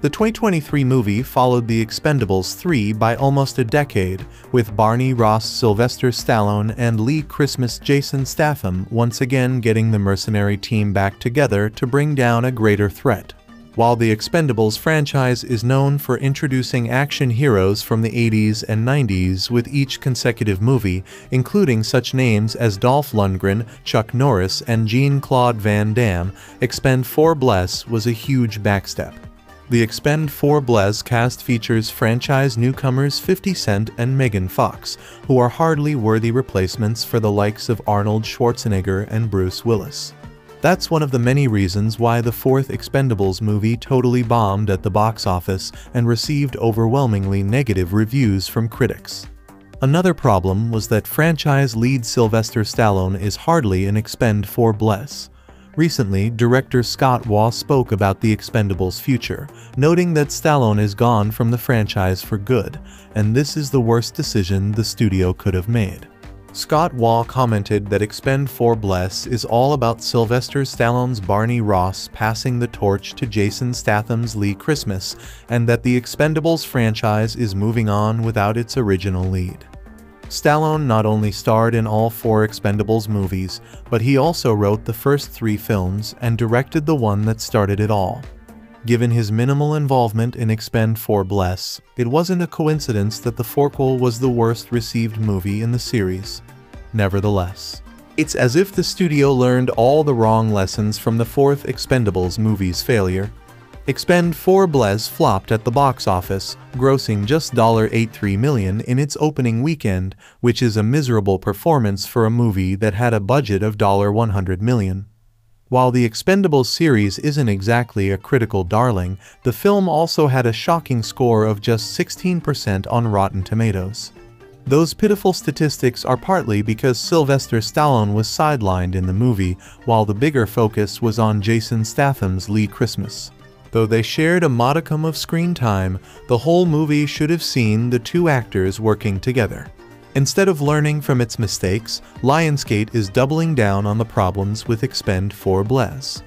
The 2023 movie followed The Expendables 3 by almost a decade, with Barney Ross Sylvester Stallone and Lee Christmas Jason Statham once again getting the mercenary team back together to bring down a greater threat. While the Expendables franchise is known for introducing action heroes from the 80s and 90s with each consecutive movie, including such names as Dolph Lundgren, Chuck Norris, and Jean-Claude Van Damme, Expend4bles was a huge backstep. The Expend4bles cast features franchise newcomers 50 Cent and Megan Fox, who are hardly worthy replacements for the likes of Arnold Schwarzenegger and Bruce Willis. That's one of the many reasons why the fourth Expendables movie totally bombed at the box office and received overwhelmingly negative reviews from critics. Another problem was that franchise lead Sylvester Stallone is hardly an Expend4bles. Recently, director Scott Waugh spoke about the Expendables' future, noting that Stallone is gone from the franchise for good, and this is the worst decision the studio could have made. Scott Waugh commented that Expend4bles is all about Sylvester Stallone's Barney Ross passing the torch to Jason Statham's Lee Christmas, and that the Expendables franchise is moving on without its original lead. Stallone not only starred in all four Expendables movies, but he also wrote the first three films and directed the one that started it all. Given his minimal involvement in Expend4bles, it wasn't a coincidence that the fourquel was the worst received movie in the series. Nevertheless, it's as if the studio learned all the wrong lessons from the fourth Expendables movie's failure. Expend4bles flopped at the box office, grossing just 83 million in its opening weekend, which is a miserable performance for a movie that had a budget of $100 million. While the Expendables series isn't exactly a critical darling, the film also had a shocking score of just 16% on Rotten Tomatoes. Those pitiful statistics are partly because Sylvester Stallone was sidelined in the movie, while the bigger focus was on Jason Statham's Lee Christmas. Though they shared a modicum of screen time, the whole movie should have seen the two actors working together. Instead of learning from its mistakes, Lionsgate is doubling down on the problems with Expend4bles.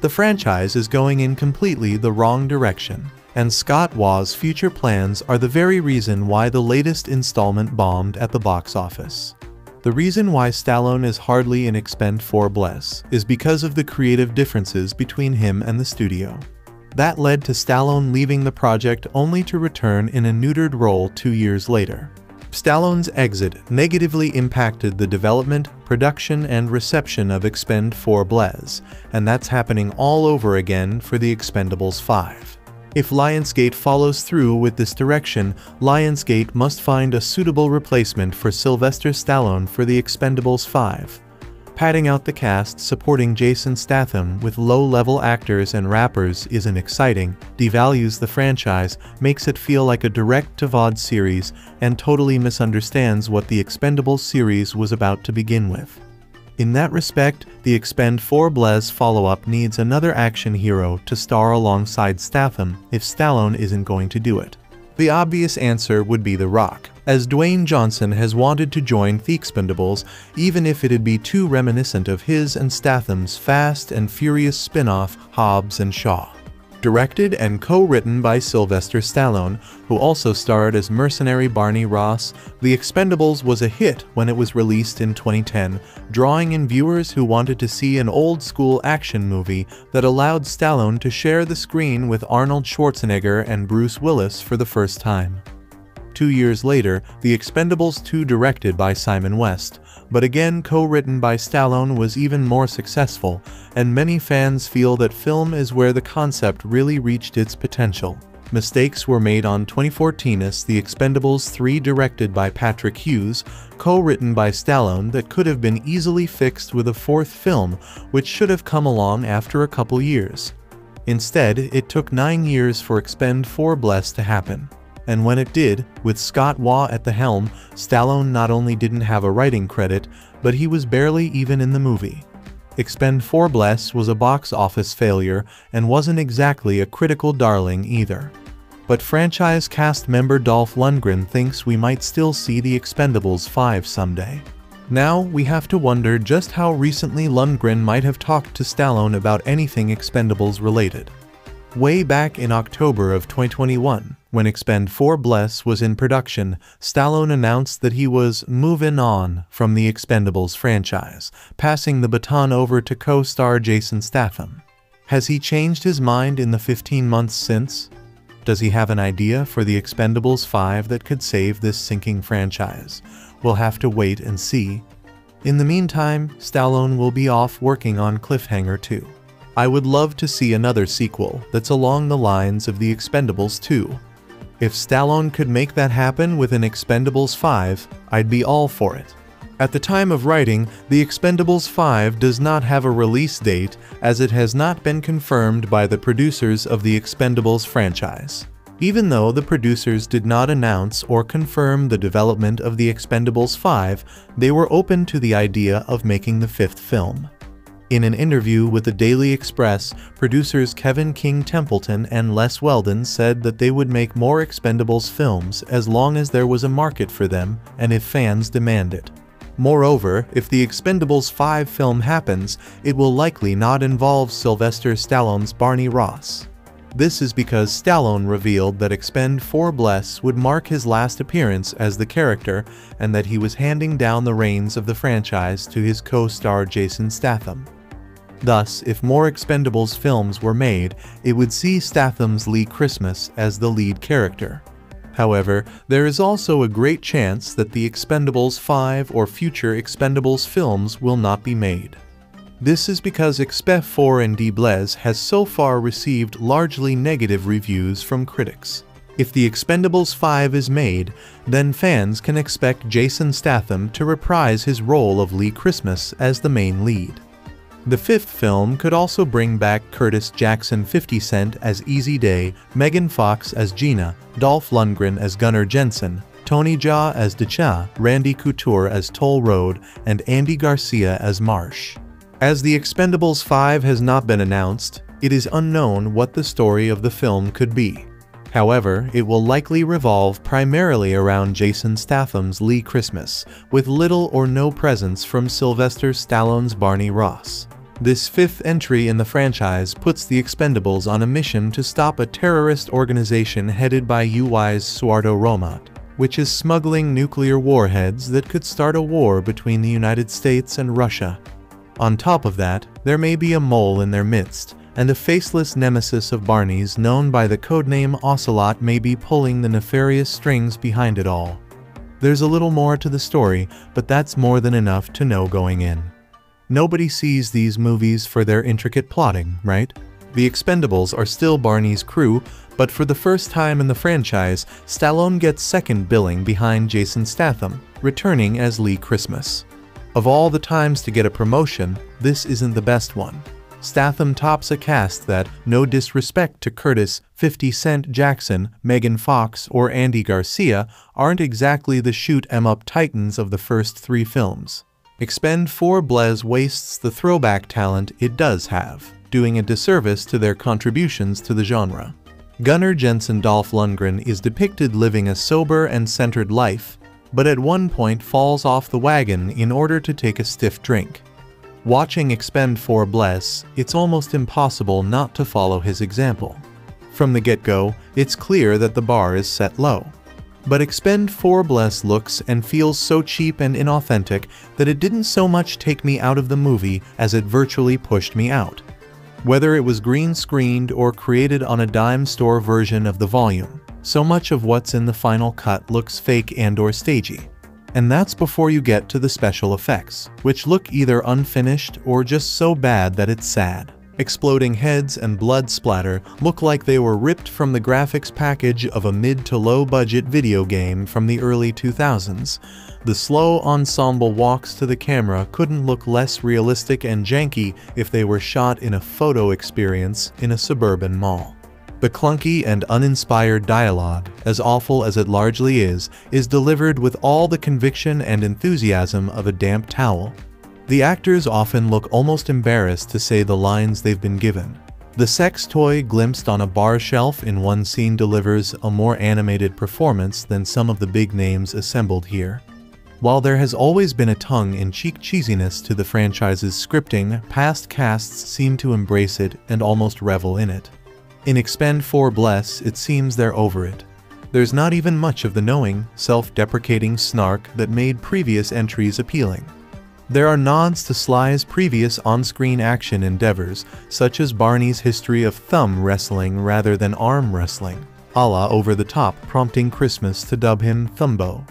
The franchise is going in completely the wrong direction, and Scott Waugh's future plans are the very reason why the latest installment bombed at the box office. The reason why Stallone is hardly in Expend4bles is because of the creative differences between him and the studio. That led to Stallone leaving the project only to return in a neutered role two years later. Stallone's exit negatively impacted the development, production, and reception of Expend4bles, and that's happening all over again for the Expendables 5. If Lionsgate follows through with this direction, Lionsgate must find a suitable replacement for Sylvester Stallone for the Expendables 5 padding out the cast supporting Jason Statham with low-level actors and rappers isn't exciting, devalues the franchise, makes it feel like a direct-to-VOD series, and totally misunderstands what the Expendables series was about to begin with. In that respect, the Expend4bles follow-up needs another action hero to star alongside Statham if Stallone isn't going to do it. The obvious answer would be The Rock, as Dwayne Johnson has wanted to join The Expendables even if it'd be too reminiscent of his and Statham's Fast and Furious spin-off Hobbs and Shaw directed and co-written by Sylvester Stallone, who also starred as mercenary Barney Ross, The Expendables was a hit when it was released in 2010, drawing in viewers who wanted to see an old-school action movie that allowed Stallone to share the screen with Arnold Schwarzenegger and Bruce Willis for the first time. Two years later, The Expendables 2 directed by Simon West, but again co-written by Stallone was even more successful, and many fans feel that film is where the concept really reached its potential. Mistakes were made on 2014's The Expendables 3 directed by Patrick Hughes, co-written by Stallone that could have been easily fixed with a fourth film, which should have come along after a couple years. Instead, it took nine years for Expend4bles to happen and when it did, with Scott Waugh at the helm, Stallone not only didn't have a writing credit, but he was barely even in the movie. Expend4bles was a box office failure and wasn't exactly a critical darling either. But franchise cast member Dolph Lundgren thinks we might still see the Expendables 5 someday. Now, we have to wonder just how recently Lundgren might have talked to Stallone about anything Expendables related. Way back in October of 2021, when Expend4bles was in production, Stallone announced that he was moving on from the Expendables franchise, passing the baton over to co-star Jason Statham. Has he changed his mind in the 15 months since? Does he have an idea for the Expendables 5 that could save this sinking franchise? We'll have to wait and see. In the meantime, Stallone will be off working on Cliffhanger 2. I would love to see another sequel that's along the lines of The Expendables 2. If Stallone could make that happen with an Expendables 5, I'd be all for it. At the time of writing, The Expendables 5 does not have a release date as it has not been confirmed by the producers of the Expendables franchise. Even though the producers did not announce or confirm the development of The Expendables 5, they were open to the idea of making the fifth film. In an interview with the Daily Express, producers Kevin King Templeton and Les Weldon said that they would make more Expendables films as long as there was a market for them and if fans demand it. Moreover, if the Expendables 5 film happens, it will likely not involve Sylvester Stallone's Barney Ross. This is because Stallone revealed that Expend4bles would mark his last appearance as the character and that he was handing down the reins of the franchise to his co-star Jason Statham. Thus, if more Expendables films were made, it would see Statham's Lee Christmas as the lead character. However, there is also a great chance that the Expendables 5 or future Expendables films will not be made. This is because Expend4bles has so far received largely negative reviews from critics. If The Expendables 5 is made, then fans can expect Jason Statham to reprise his role of Lee Christmas as the main lead. The fifth film could also bring back Curtis Jackson 50 Cent as Easy Day, Megan Fox as Gina, Dolph Lundgren as Gunnar Jensen, Tony Jaa as Decha, Randy Couture as Toll Road, and Andy Garcia as Marsh. As The Expendables 5 has not been announced, it is unknown what the story of the film could be. However, it will likely revolve primarily around Jason Statham's Lee Christmas, with little or no presence from Sylvester Stallone's Barney Ross. This fifth entry in the franchise puts the Expendables on a mission to stop a terrorist organization headed by Uwais's Suarto Rahmat, which is smuggling nuclear warheads that could start a war between the United States and Russia. On top of that, there may be a mole in their midst, and a faceless nemesis of Barney's known by the codename Ocelot may be pulling the nefarious strings behind it all. There's a little more to the story, but that's more than enough to know going in. Nobody sees these movies for their intricate plotting, right? The Expendables are still Barney's crew, but for the first time in the franchise, Stallone gets second billing behind Jason Statham, returning as Lee Christmas. Of all the times to get a promotion, this isn't the best one. Statham tops a cast that, no disrespect to Curtis, 50 Cent Jackson, Megan Fox, or Andy Garcia, aren't exactly the shoot-em-up titans of the first three films. Expend4bles wastes the throwback talent it does have, doing a disservice to their contributions to the genre. Gunnar Jensen Dolph Lundgren is depicted living a sober and centered life, but at one point falls off the wagon in order to take a stiff drink. Watching Expend4bles, it's almost impossible not to follow his example. From the get-go, it's clear that the bar is set low. But Expend4bles looks and feels so cheap and inauthentic that it didn't so much take me out of the movie as it virtually pushed me out. Whether it was green screened or created on a dime store version of the volume, so much of what's in the final cut looks fake and or stagey. And that's before you get to the special effects, which look either unfinished or just so bad that it's sad. Exploding heads and blood splatter look like they were ripped from the graphics package of a mid to low budget video game from the early 2000s. The slow ensemble walks to the camera couldn't look less realistic and janky if they were shot in a photo experience in a suburban mall. The clunky and uninspired dialogue, as awful as it largely is, is delivered with all the conviction and enthusiasm of a damp towel. The actors often look almost embarrassed to say the lines they've been given. The sex toy glimpsed on a bar shelf in one scene delivers a more animated performance than some of the big names assembled here. While there has always been a tongue-in-cheek cheesiness to the franchise's scripting, past casts seem to embrace it and almost revel in it. In Expend4bles, it seems they're over it. There's not even much of the knowing, self-deprecating snark that made previous entries appealing. There are nods to Sly's previous on-screen action endeavors, such as Barney's history of thumb wrestling rather than arm wrestling, a la Over the Top prompting Christmas to dub him Thumbo.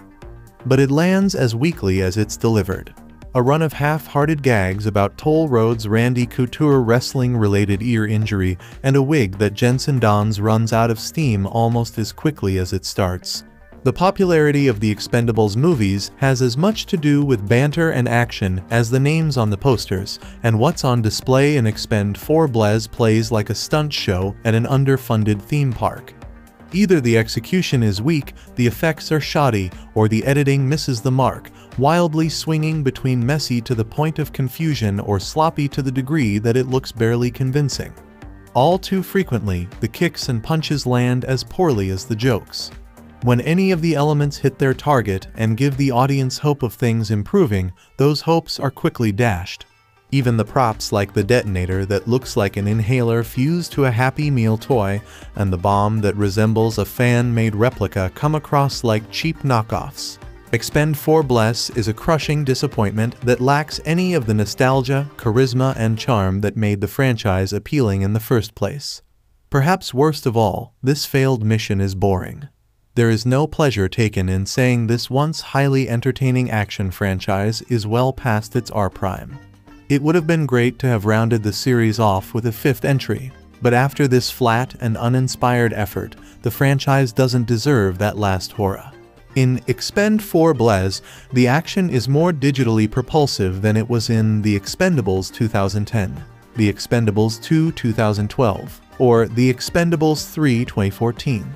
But it lands as weakly as it's delivered a run of half-hearted gags about Toll Road's Randy Couture wrestling-related ear injury and a wig that Jensen dons runs out of steam almost as quickly as it starts. The popularity of the Expendables movies has as much to do with banter and action as the names on the posters, and what's on display in Expend4bles plays like a stunt show at an underfunded theme park. Either the execution is weak, the effects are shoddy, or the editing misses the mark, wildly swinging between messy to the point of confusion or sloppy to the degree that it looks barely convincing. All too frequently, the kicks and punches land as poorly as the jokes. When any of the elements hit their target and give the audience hope of things improving, those hopes are quickly dashed. Even the props like the detonator that looks like an inhaler fused to a Happy Meal toy and the bomb that resembles a fan-made replica come across like cheap knockoffs. Expend4bles is a crushing disappointment that lacks any of the nostalgia, charisma, and charm that made the franchise appealing in the first place. Perhaps worst of all, this failed mission is boring. There is no pleasure taken in saying this once highly entertaining action franchise is well past its R-prime. It would have been great to have rounded the series off with a fifth entry, but after this flat and uninspired effort, the franchise doesn't deserve that last hurrah. In Expend4bles, the action is more digitally propulsive than it was in The Expendables 2010, The Expendables 2 2012, or The Expendables 3 2014.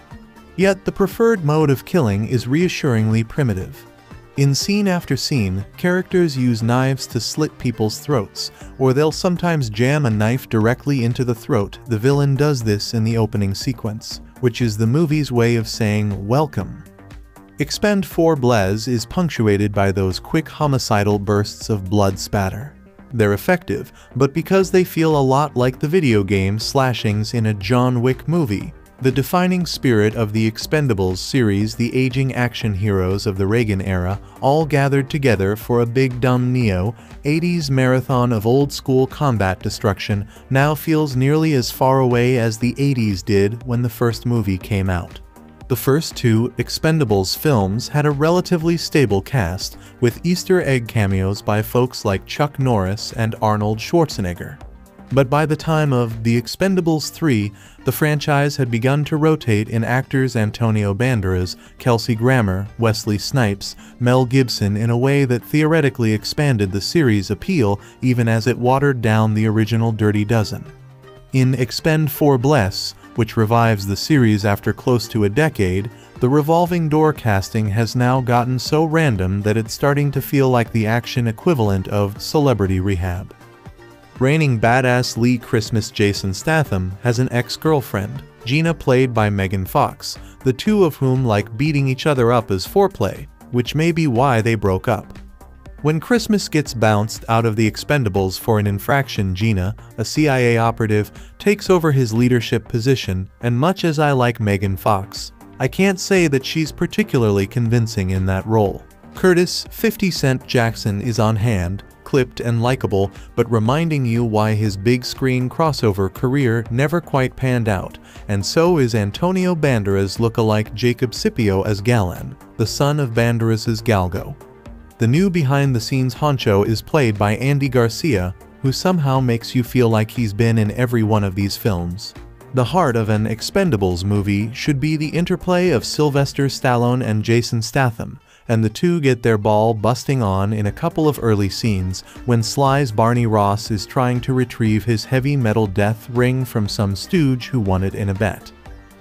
Yet the preferred mode of killing is reassuringly primitive. In scene after scene, characters use knives to slit people's throats, or they'll sometimes jam a knife directly into the throat. The villain does this in the opening sequence, which is the movie's way of saying welcome. Expend4bles is punctuated by those quick homicidal bursts of blood spatter. They're effective, but because they feel a lot like the video game slashings in a John Wick movie, the defining spirit of the Expendables series, the aging action heroes of the Reagan era, all gathered together for a big dumb Neo, 80s marathon of old-school combat destruction now feels nearly as far away as the 80s did when the first movie came out. The first two Expendables films had a relatively stable cast, with Easter egg cameos by folks like Chuck Norris and Arnold Schwarzenegger. But by the time of The Expendables 3, the franchise had begun to rotate in actors Antonio Banderas, Kelsey Grammer, Wesley Snipes, Mel Gibson in a way that theoretically expanded the series' appeal even as it watered down the original Dirty Dozen. In Expend4bles, which revives the series after close to a decade, the revolving door casting has now gotten so random that it's starting to feel like the action equivalent of Celebrity Rehab reigning badass Lee Christmas Jason Statham has an ex-girlfriend, Gina played by Megan Fox, the two of whom like beating each other up as foreplay, which may be why they broke up. When Christmas gets bounced out of the Expendables for an infraction Gina, a CIA operative, takes over his leadership position, and much as I like Megan Fox, I can't say that she's particularly convincing in that role. Curtis 50 Cent Jackson is on hand, clipped and likable, but reminding you why his big screen crossover career never quite panned out, and so is Antonio Banderas look-alike Jacob Scipio as Galan, the son of Banderas' Galgo. The new behind-the-scenes honcho is played by Andy Garcia, who somehow makes you feel like he's been in every one of these films. The heart of an Expendables movie should be the interplay of Sylvester Stallone and Jason Statham, and the two get their ball busting on in a couple of early scenes when Sly's Barney Ross is trying to retrieve his heavy metal death ring from some stooge who won it in a bet.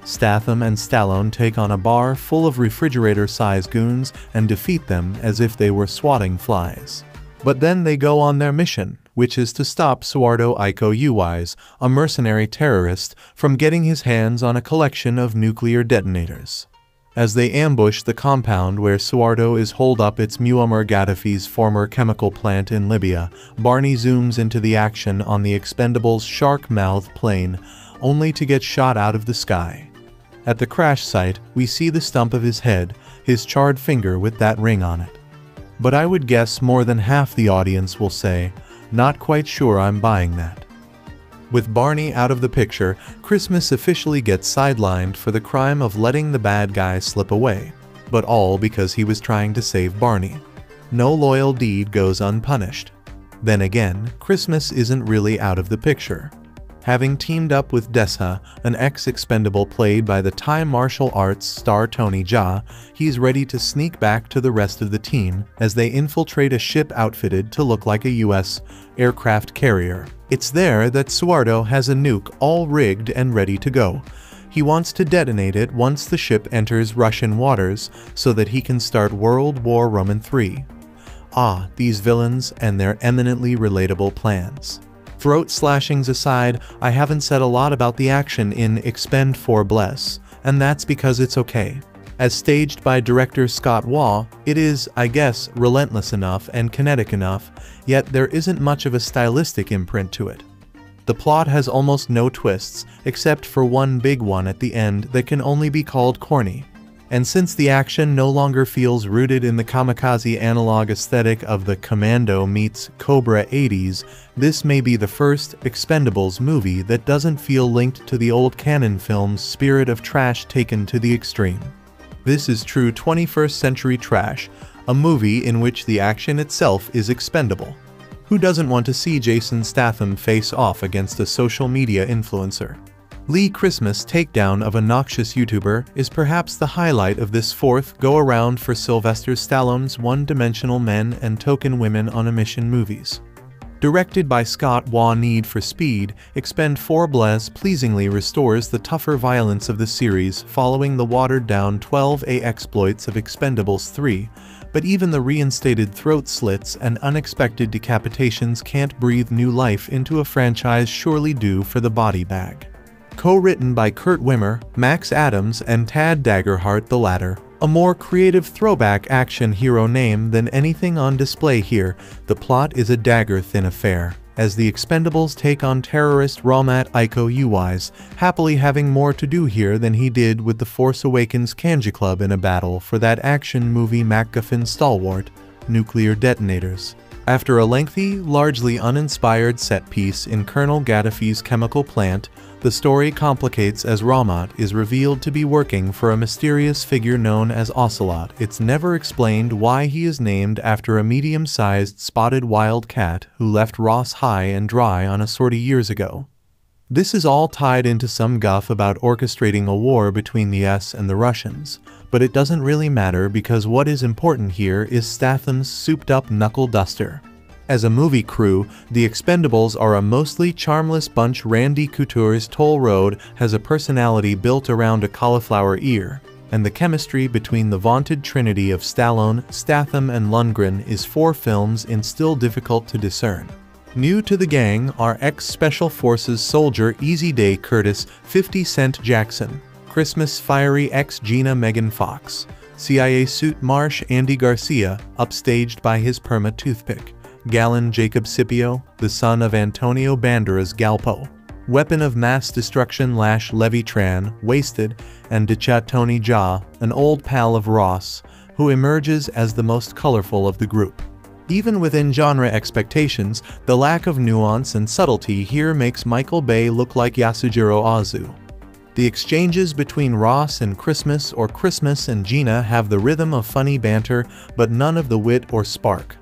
Statham and Stallone take on a bar full of refrigerator-sized goons and defeat them as if they were swatting flies. But then they go on their mission, which is to stop Suarto Iko Uwais, a mercenary terrorist, from getting his hands on a collection of nuclear detonators. As they ambush the compound where Suarto is holed up its Muammar Gaddafi's former chemical plant in Libya, Barney zooms into the action on the Expendables shark mouth plane, only to get shot out of the sky. At the crash site, we see the stump of his head, his charred finger with that ring on it. But I would guess more than half the audience will say, not quite sure I'm buying that. With Barney out of the picture, Christmas officially gets sidelined for the crime of letting the bad guy slip away, but all because he was trying to save Barney. No loyal deed goes unpunished. Then again, Christmas isn't really out of the picture. Having teamed up with Decha, an ex-expendable played by the Thai martial arts star Tony Jaa, he's ready to sneak back to the rest of the team as they infiltrate a ship outfitted to look like a US aircraft carrier. It's there that Suarto has a nuke all rigged and ready to go. He wants to detonate it once the ship enters Russian waters so that he can start World War Roman III. Ah, these villains and their eminently relatable plans. Throat slashings aside, I haven't said a lot about the action in Expend4bles, and that's because it's okay. As staged by director Scott Waugh, it is, I guess, relentless enough and kinetic enough, yet there isn't much of a stylistic imprint to it. The plot has almost no twists, except for one big one at the end that can only be called corny. And since the action no longer feels rooted in the kamikaze analog aesthetic of the Commando meets Cobra 80s, this may be the first Expendables movie that doesn't feel linked to the old canon film's spirit of trash taken to the extreme. This is true 21st century trash, a movie in which the action itself is expendable. Who doesn't want to see Jason Statham face off against a social media influencer? Lee Christmas' takedown of a noxious YouTuber is perhaps the highlight of this fourth go-around for Sylvester Stallone's one-dimensional men and token women on a mission movies. Directed by Scott Waugh Need for Speed, Expend4bles pleasingly restores the tougher violence of the series following the watered-down 12A exploits of Expendables 3, but even the reinstated throat slits and unexpected decapitations can't breathe new life into a franchise surely due for the body bag co-written by Kurt Wimmer, Max Adams, and Tad Daggerhart the latter. A more creative throwback action hero name than anything on display here, the plot is a dagger-thin affair, as the Expendables take on terrorist Rahmat Iko Uwais, happily having more to do here than he did with the Force Awakens Kanjiklub in a battle for that action movie MacGuffin stalwart, nuclear detonators. After a lengthy, largely uninspired set piece in Colonel Gaddafi's chemical plant, the story complicates as Rahmat is revealed to be working for a mysterious figure known as Ocelot. It's never explained why he is named after a medium-sized spotted wild cat who left Ross high and dry on a sortie years ago. This is all tied into some guff about orchestrating a war between the S and the Russians, but it doesn't really matter because what is important here is Statham's souped-up knuckle duster. As a movie crew, the Expendables are a mostly charmless bunch Randy Couture's Toll Road has a personality built around a cauliflower ear, and the chemistry between the vaunted trinity of Stallone, Statham and Lundgren is four films and still difficult to discern. New to the gang are ex-Special Forces soldier Easy Day Curtis 50 Cent Jackson, Christmas fiery ex-Gina Megan Fox, CIA suit Marsh Andy Garcia, upstaged by his perma toothpick, Galan Jacob Scipio, the son of Antonio Banderas Galgo, weapon of mass destruction Lash Levy Tran, wasted, and Decha Tony Jaa, an old pal of Ross, who emerges as the most colorful of the group. Even within genre expectations, the lack of nuance and subtlety here makes Michael Bay look like Yasujiro Ozu. The exchanges between Ross and Christmas or Christmas and Gina have the rhythm of funny banter, but none of the wit or spark.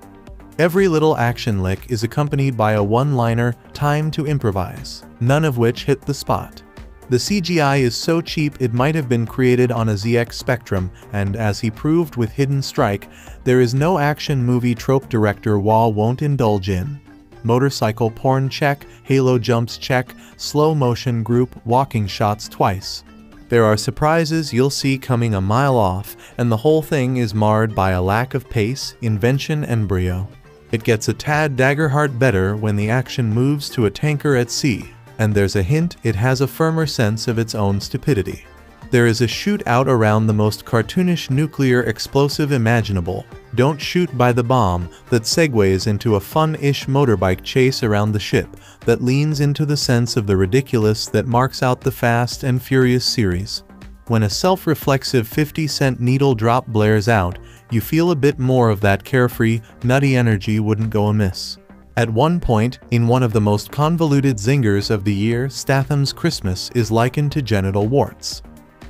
Every little action lick is accompanied by a one-liner, time to improvise, none of which hit the spot. The CGI is so cheap it might have been created on a ZX Spectrum, and as he proved with Hidden Strike, there is no action movie trope director Waugh won't indulge in. Motorcycle porn check, halo jumps check, slow motion group walking shots twice. There are surprises you'll see coming a mile off, and the whole thing is marred by a lack of pace, invention, and brio. It gets a tad Daggerhart better when the action moves to a tanker at sea, and there's a hint it has a firmer sense of its own stupidity. There is a shootout around the most cartoonish nuclear explosive imaginable, Don't Shoot by the Bomb, that segues into a fun-ish motorbike chase around the ship that leans into the sense of the ridiculous that marks out the Fast and Furious series. When a self-reflexive 50-cent needle drop blares out, you feel a bit more of that carefree, nutty energy wouldn't go amiss. At one point, in one of the most convoluted zingers of the year, Statham's Christmas is likened to genital warts.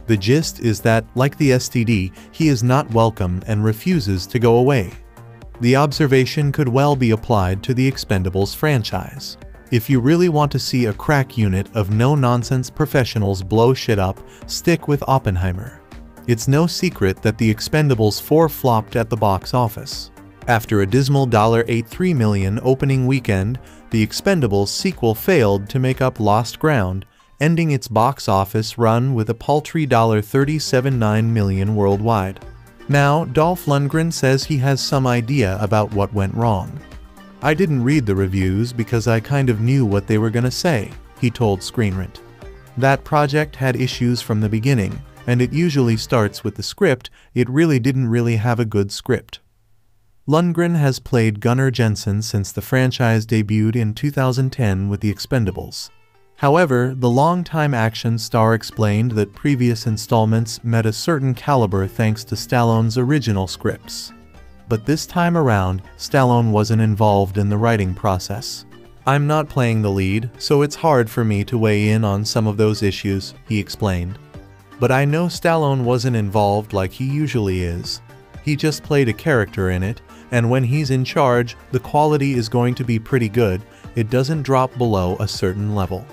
The gist is that, like the STD, he is not welcome and refuses to go away. The observation could well be applied to the Expendables franchise. If you really want to see a crack unit of no-nonsense professionals blow shit up, stick with Oppenheimer. It's no secret that The Expendables 4 flopped at the box office. After a dismal $83 million opening weekend, The Expendables sequel failed to make up lost ground, ending its box office run with a paltry $37.9 million worldwide. Now, Dolph Lundgren says he has some idea about what went wrong. I didn't read the reviews because I kind of knew what they were gonna say, he told Screen Rant. That project had issues from the beginning, and it usually starts with the script, it really didn't really have a good script. Lundgren has played Gunnar Jensen since the franchise debuted in 2010 with The Expendables. However, the longtime action star explained that previous installments met a certain caliber thanks to Stallone's original scripts. But this time around, Stallone wasn't involved in the writing process. I'm not playing the lead, so it's hard for me to weigh in on some of those issues, he explained. But I know Stallone wasn't involved like he usually is. He just played a character in it, and when he's in charge, the quality is going to be pretty good, it doesn't drop below a certain level.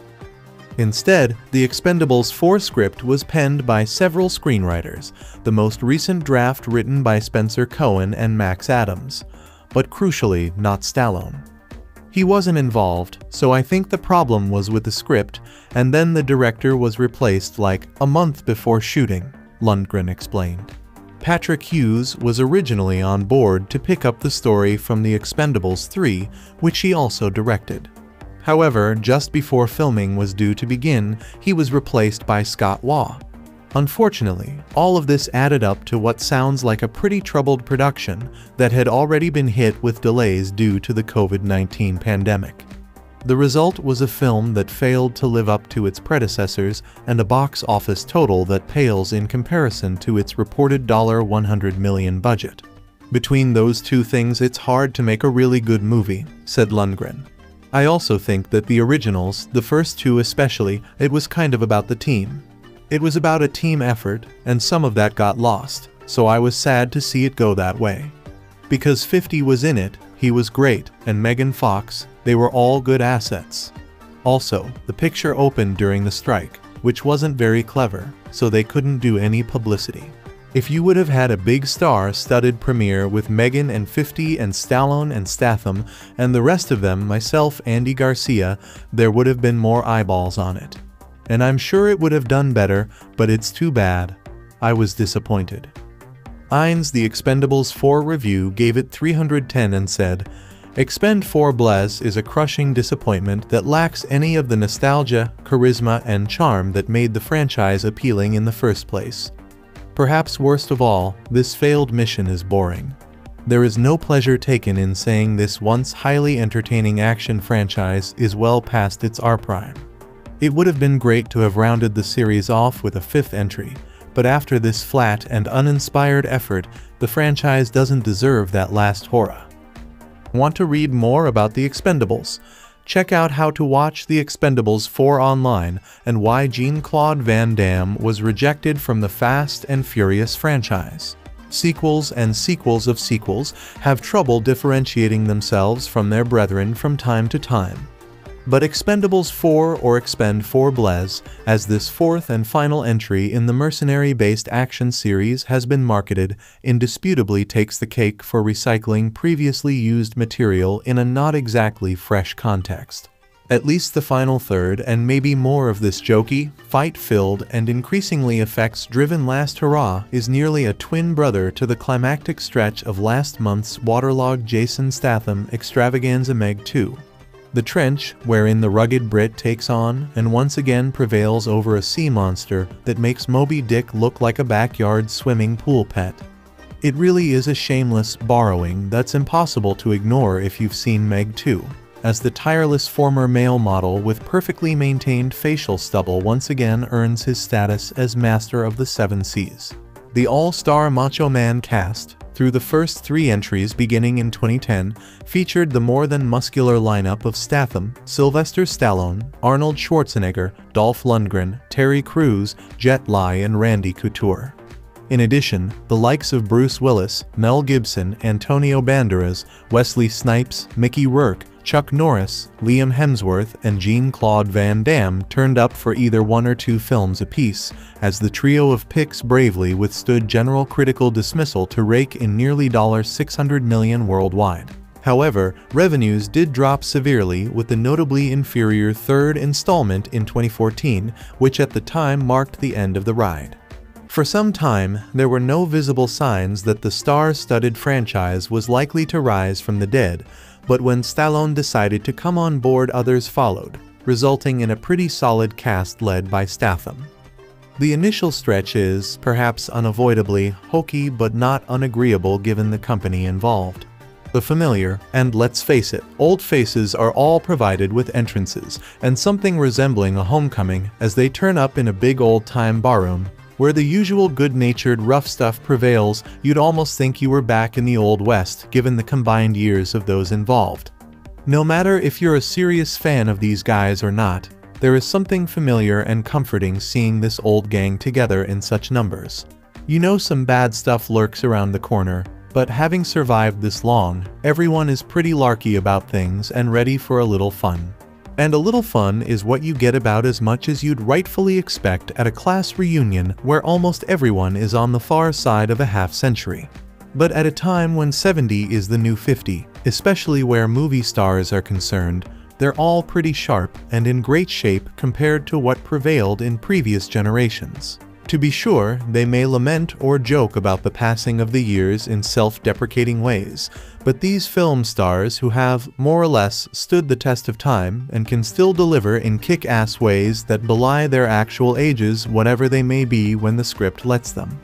Instead, the Expendables 4 script was penned by several screenwriters, the most recent draft written by Spencer Cohen and Max Adams, but crucially not Stallone. He wasn't involved, so I think the problem was with the script, and then the director was replaced like a month before shooting, Lundgren explained. Patrick Hughes was originally on board to pick up the story from The Expendables 3, which he also directed. However, just before filming was due to begin, he was replaced by Scott Waugh. Unfortunately, all of this added up to what sounds like a pretty troubled production that had already been hit with delays due to the COVID-19 pandemic. The result was a film that failed to live up to its predecessors and a box office total that pales in comparison to its reported $100 million budget. Between those two things it's hard to make a really good movie, said Lundgren. I also think that the originals, the first two especially, it was kind of about the team. It was about a team effort, and some of that got lost, so I was sad to see it go that way. Because 50 was in it, he was great, and Megan Fox, they were all good assets. Also, the picture opened during the strike, which wasn't very clever, so they couldn't do any publicity. If you would have had a big star-studded premiere with Megan and 50 and Stallone and Statham and the rest of them, myself, Andy Garcia, there would have been more eyeballs on it. And I'm sure it would have done better, but it's too bad. I was disappointed. Ein's The Expendables 4 review gave it 310 and said, Expend4bles is a crushing disappointment that lacks any of the nostalgia, charisma, and charm that made the franchise appealing in the first place. Perhaps worst of all, this failed mission is boring. There is no pleasure taken in saying this once highly entertaining action franchise is well past its R-prime. It would have been great to have rounded the series off with a fifth entry, but after this flat and uninspired effort, the franchise doesn't deserve that last horror. Want to read more about the Expendables? Check out how to watch The Expendables 4 online and why Jean-Claude Van Damme was rejected from the Fast and Furious franchise. Sequels and sequels of sequels have trouble differentiating themselves from their brethren from time to time. But Expendables 4 or Expend4bles, as this fourth and final entry in the mercenary-based action series has been marketed, indisputably takes the cake for recycling previously used material in a not exactly fresh context. At least the final third and maybe more of this jokey, fight-filled, and increasingly effects-driven last hurrah is nearly a twin brother to the climactic stretch of last month's waterlogged Jason Statham extravaganza Meg 2. The trench, wherein the rugged Brit takes on and once again prevails over a sea monster that makes Moby Dick look like a backyard swimming pool pet. It really is a shameless borrowing that's impossible to ignore if you've seen Meg 2, as the tireless former male model with perfectly maintained facial stubble once again earns his status as master of the seven seas. The all-star Macho Man cast, through the first three entries beginning in 2010, featured the more than muscular lineup of Statham, Sylvester Stallone, Arnold Schwarzenegger, Dolph Lundgren, Terry Crews, Jet Li and Randy Couture. In addition, the likes of Bruce Willis, Mel Gibson, Antonio Banderas, Wesley Snipes, Mickey Rourke, Chuck Norris, Liam Hemsworth, and Jean-Claude Van Damme turned up for either one or two films apiece, as the trio of picks bravely withstood general critical dismissal to rake in nearly 600 million worldwide. However, revenues did drop severely with the notably inferior third installment in 2014, which at the time marked the end of the ride. For some time, there were no visible signs that the star-studded franchise was likely to rise from the dead, but when Stallone decided to come on board others followed, resulting in a pretty solid cast led by Statham. The initial stretch is, perhaps unavoidably, hokey but not unagreeable given the company involved. The familiar, and let's face it, old faces are all provided with entrances, and something resembling a homecoming as they turn up in a big old-time barroom. Where the usual good-natured rough stuff prevails, you'd almost think you were back in the Old West given the combined years of those involved. No matter if you're a serious fan of these guys or not, there is something familiar and comforting seeing this old gang together in such numbers. You know some bad stuff lurks around the corner, but having survived this long, everyone is pretty larky about things and ready for a little fun. And a little fun is what you get about as much as you'd rightfully expect at a class reunion where almost everyone is on the far side of a half century. But at a time when 70 is the new 50, especially where movie stars are concerned, they're all pretty sharp and in great shape compared to what prevailed in previous generations. To be sure, they may lament or joke about the passing of the years in self-deprecating ways, but these film stars who have, more or less, stood the test of time and can still deliver in kick-ass ways that belie their actual ages whatever they may be when the script lets them.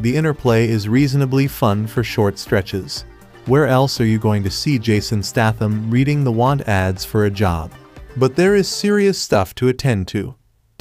The interplay is reasonably fun for short stretches. Where else are you going to see Jason Statham reading the want ads for a job? But there is serious stuff to attend to.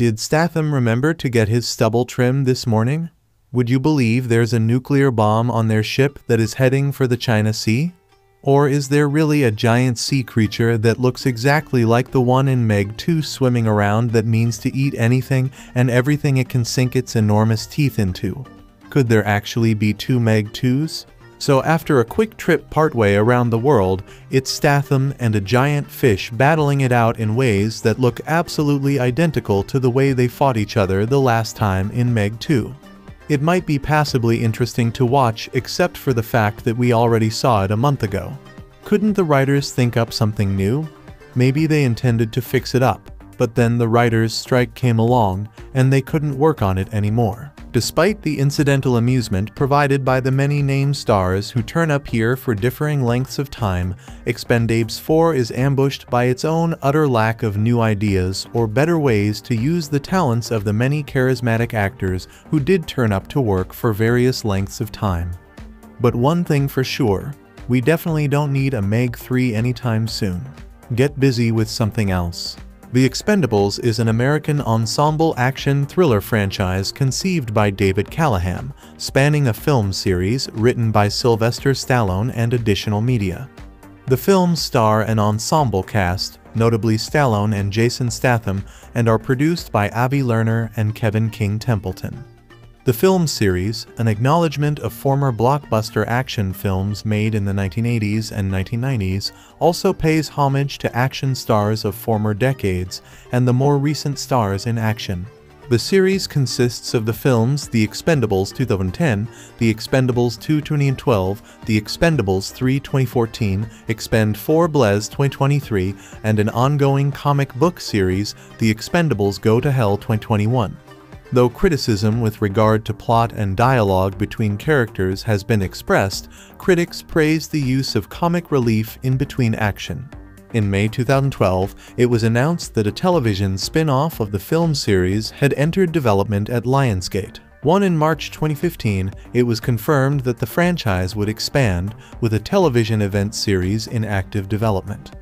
Did Statham remember to get his stubble trimmed this morning? Would you believe there's a nuclear bomb on their ship that is heading for the China Sea? Or is there really a giant sea creature that looks exactly like the one in Meg 2 swimming around that means to eat anything and everything it can sink its enormous teeth into? Could there actually be two Meg 2s? So after a quick trip partway around the world, it's Statham and a giant fish battling it out in ways that look absolutely identical to the way they fought each other the last time in Meg 2. It might be passably interesting to watch except for the fact that we already saw it a month ago. Couldn't the writers think up something new? Maybe they intended to fix it up, but then the writers' strike came along and they couldn't work on it anymore. Despite the incidental amusement provided by the many named stars who turn up here for differing lengths of time, Expendables 4 is ambushed by its own utter lack of new ideas or better ways to use the talents of the many charismatic actors who did turn up to work for various lengths of time. But one thing for sure, we definitely don't need a Meg 3 anytime soon. Get busy with something else. The Expendables is an American ensemble action thriller franchise conceived by David Callaham, spanning a film series written by Sylvester Stallone and additional media. The films star an ensemble cast, notably Stallone and Jason Statham, and are produced by Avi Lerner and Kevin King Templeton. The film series, an acknowledgement of former blockbuster action films made in the 1980s and 1990s, also pays homage to action stars of former decades and the more recent stars in action. The series consists of the films The Expendables 2010, The Expendables 2 2012, The Expendables 3 2014, Expend4bles 2023, and an ongoing comic book series, The Expendables Go to Hell 2021. Though criticism with regard to plot and dialogue between characters has been expressed, critics praise the use of comic relief in between action. In May 2012, it was announced that a television spin-off of the film series had entered development at Lionsgate. One in March 2015, it was confirmed that the franchise would expand, with a television event series in active development.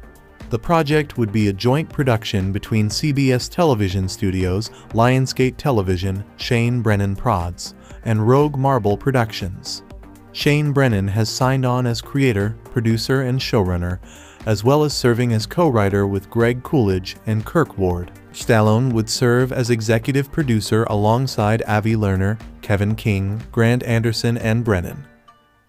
The project would be a joint production between CBS Television Studios, Lionsgate Television, Shane Brennan Prods, and Rogue Marble Productions. Shane Brennan has signed on as creator, producer, and showrunner, as well as serving as co-writer with Greg Coolidge and Kirk Ward. Stallone would serve as executive producer alongside Avi Lerner, Kevin King, Grant Anderson, and Brennan.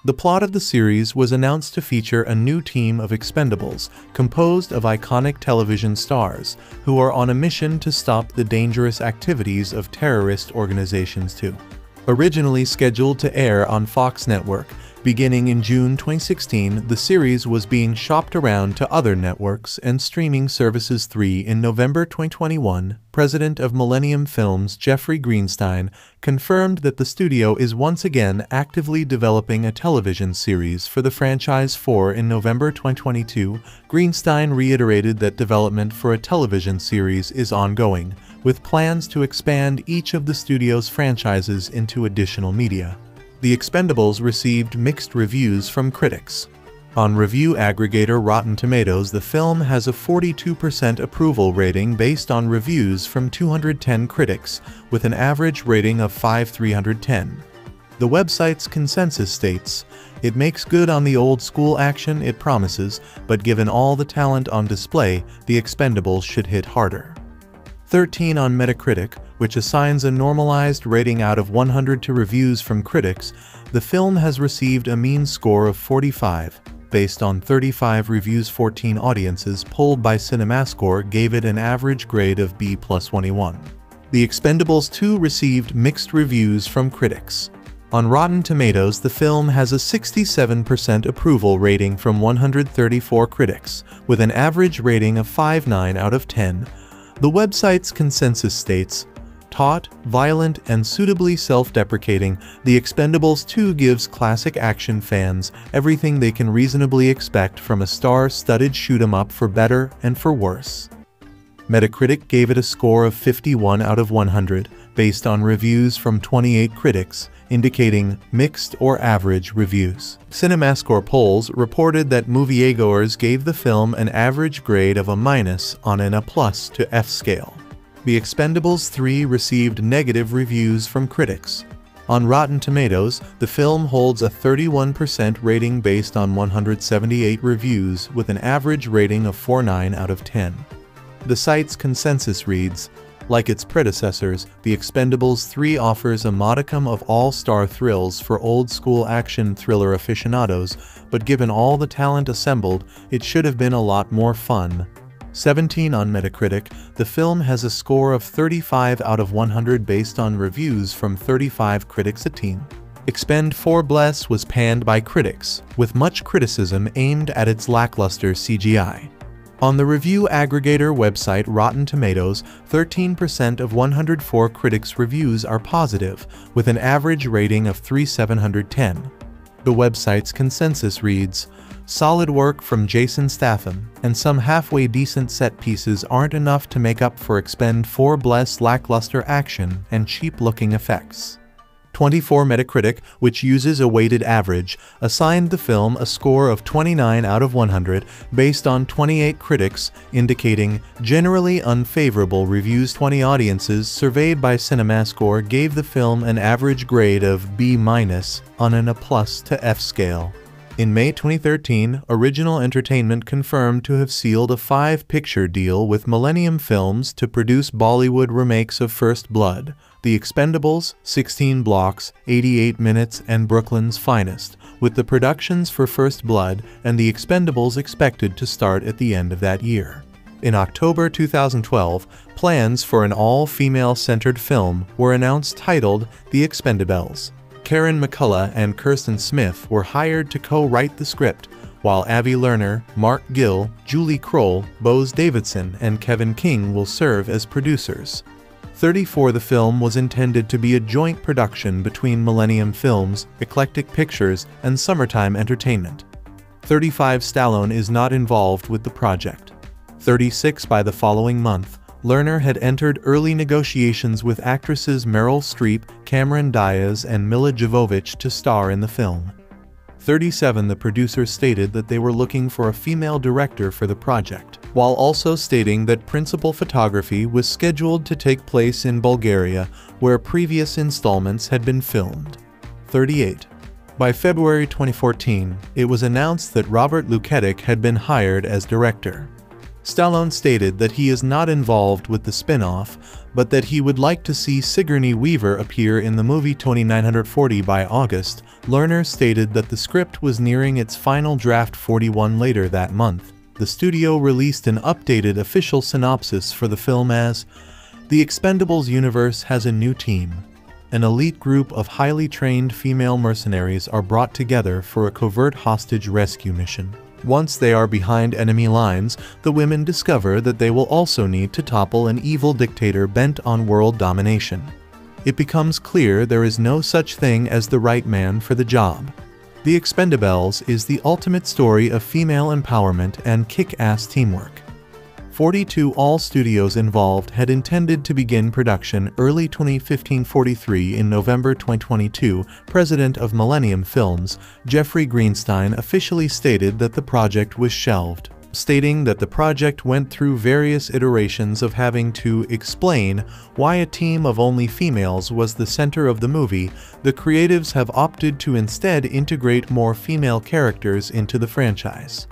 The plot of the series was announced to feature a new team of expendables composed of iconic television stars who are on a mission to stop the dangerous activities of terrorist organizations too. Originally scheduled to air on Fox Network, Beginning in June 2016, the series was being shopped around to other networks and streaming services. 3 In November 2021, president of Millennium Films Jeffrey Greenstein confirmed that the studio is once again actively developing a television series for the franchise 4 in November 2022. Greenstein reiterated that development for a television series is ongoing, with plans to expand each of the studio's franchises into additional media. The Expendables received mixed reviews from critics. On review aggregator Rotten Tomatoes, the film has a 42% approval rating based on reviews from 210 critics, with an average rating of 5310. The website's consensus states, it makes good on the old school action it promises, but given all the talent on display, The Expendables should hit harder. 13 on Metacritic, which assigns a normalized rating out of 100 to reviews from critics, the film has received a mean score of 45. Based on 35 reviews 14 audiences polled by CinemaScore gave it an average grade of B plus 21. The Expendables 2 received mixed reviews from critics. On Rotten Tomatoes, the film has a 67% approval rating from 134 critics, with an average rating of 5.9 out of 10. The website's consensus states, taut, violent, and suitably self-deprecating, The Expendables 2 gives classic action fans everything they can reasonably expect from a star-studded shoot-'em-up for better and for worse. Metacritic gave it a score of 51 out of 100, based on reviews from 28 critics, indicating mixed or average reviews. CinemaScore polls reported that moviegoers gave the film an average grade of a minus on an A plus to F scale. The Expendables 3 received negative reviews from critics. On Rotten Tomatoes, the film holds a 31% rating based on 178 reviews with an average rating of 4.9 out of 10. The site's consensus reads, like its predecessors, The Expendables 3 offers a modicum of all-star thrills for old-school action thriller aficionados, but given all the talent assembled, it should have been a lot more fun, 17 on Metacritic, the film has a score of 35 out of 100 based on reviews from 35 critics a team. Expend4bles was panned by critics, with much criticism aimed at its lackluster CGI. On the review aggregator website Rotten Tomatoes, 13% of 104 critics' reviews are positive, with an average rating of 3710. The website's consensus reads, Solid work from Jason Statham, and some halfway decent set pieces aren't enough to make up for Expend4bles lackluster action and cheap-looking effects. 24 Metacritic, which uses a weighted average, assigned the film a score of 29 out of 100 based on 28 critics, indicating generally unfavorable reviews. 20 audiences surveyed by CinemaScore gave the film an average grade of B- on an A plus to F scale. In May 2013, Original Entertainment confirmed to have sealed a five-picture deal with Millennium Films to produce Bollywood remakes of First Blood, The Expendables, 16 Blocks, 88 Minutes, and Brooklyn's Finest, with the productions for First Blood and The Expendables expected to start at the end of that year. In October 2012, plans for an all-female-centered film were announced titled The Expendables. Karen McCullah and Kirsten Smith were hired to co-write the script, while Avi Lerner, Mark Gill, Julie Kroll, Boaz Davidson, and Kevin King will serve as producers. 34 The film was intended to be a joint production between Millennium Films, Eclectic Pictures, and Summertime Entertainment. 35 Stallone is not involved with the project. 36 by the following month, Lerner had entered early negotiations with actresses Meryl Streep, Cameron Diaz, and Milla Jovovich to star in the film. 37 The producers stated that they were looking for a female director for the project, while also stating that principal photography was scheduled to take place in Bulgaria, where previous installments had been filmed. 38. By February 2014, it was announced that Robert Luketic had been hired as director. Stallone stated that he is not involved with the spin-off, but that he would like to see Sigourney Weaver appear in the movie 2940 by August. Lerner stated that the script was nearing its final draft 41 later that month. The studio released an updated official synopsis for the film as, The Expendables universe has a new team. an elite group of highly trained female mercenaries are brought together for a covert hostage rescue mission. Once they are behind enemy lines, the women discover that they will also need to topple an evil dictator bent on world domination. It becomes clear there is no such thing as the right man for the job. The Expendables is the ultimate story of female empowerment and kick-ass teamwork. 42 all studios involved had intended to begin production early 2015-43 in November 2022, president of Millennium Films, Jeffrey Greenstein officially stated that the project was shelved, stating that the project went through various iterations of having to explain why a team of only females was the center of the movie, the creatives have opted to instead integrate more female characters into the franchise.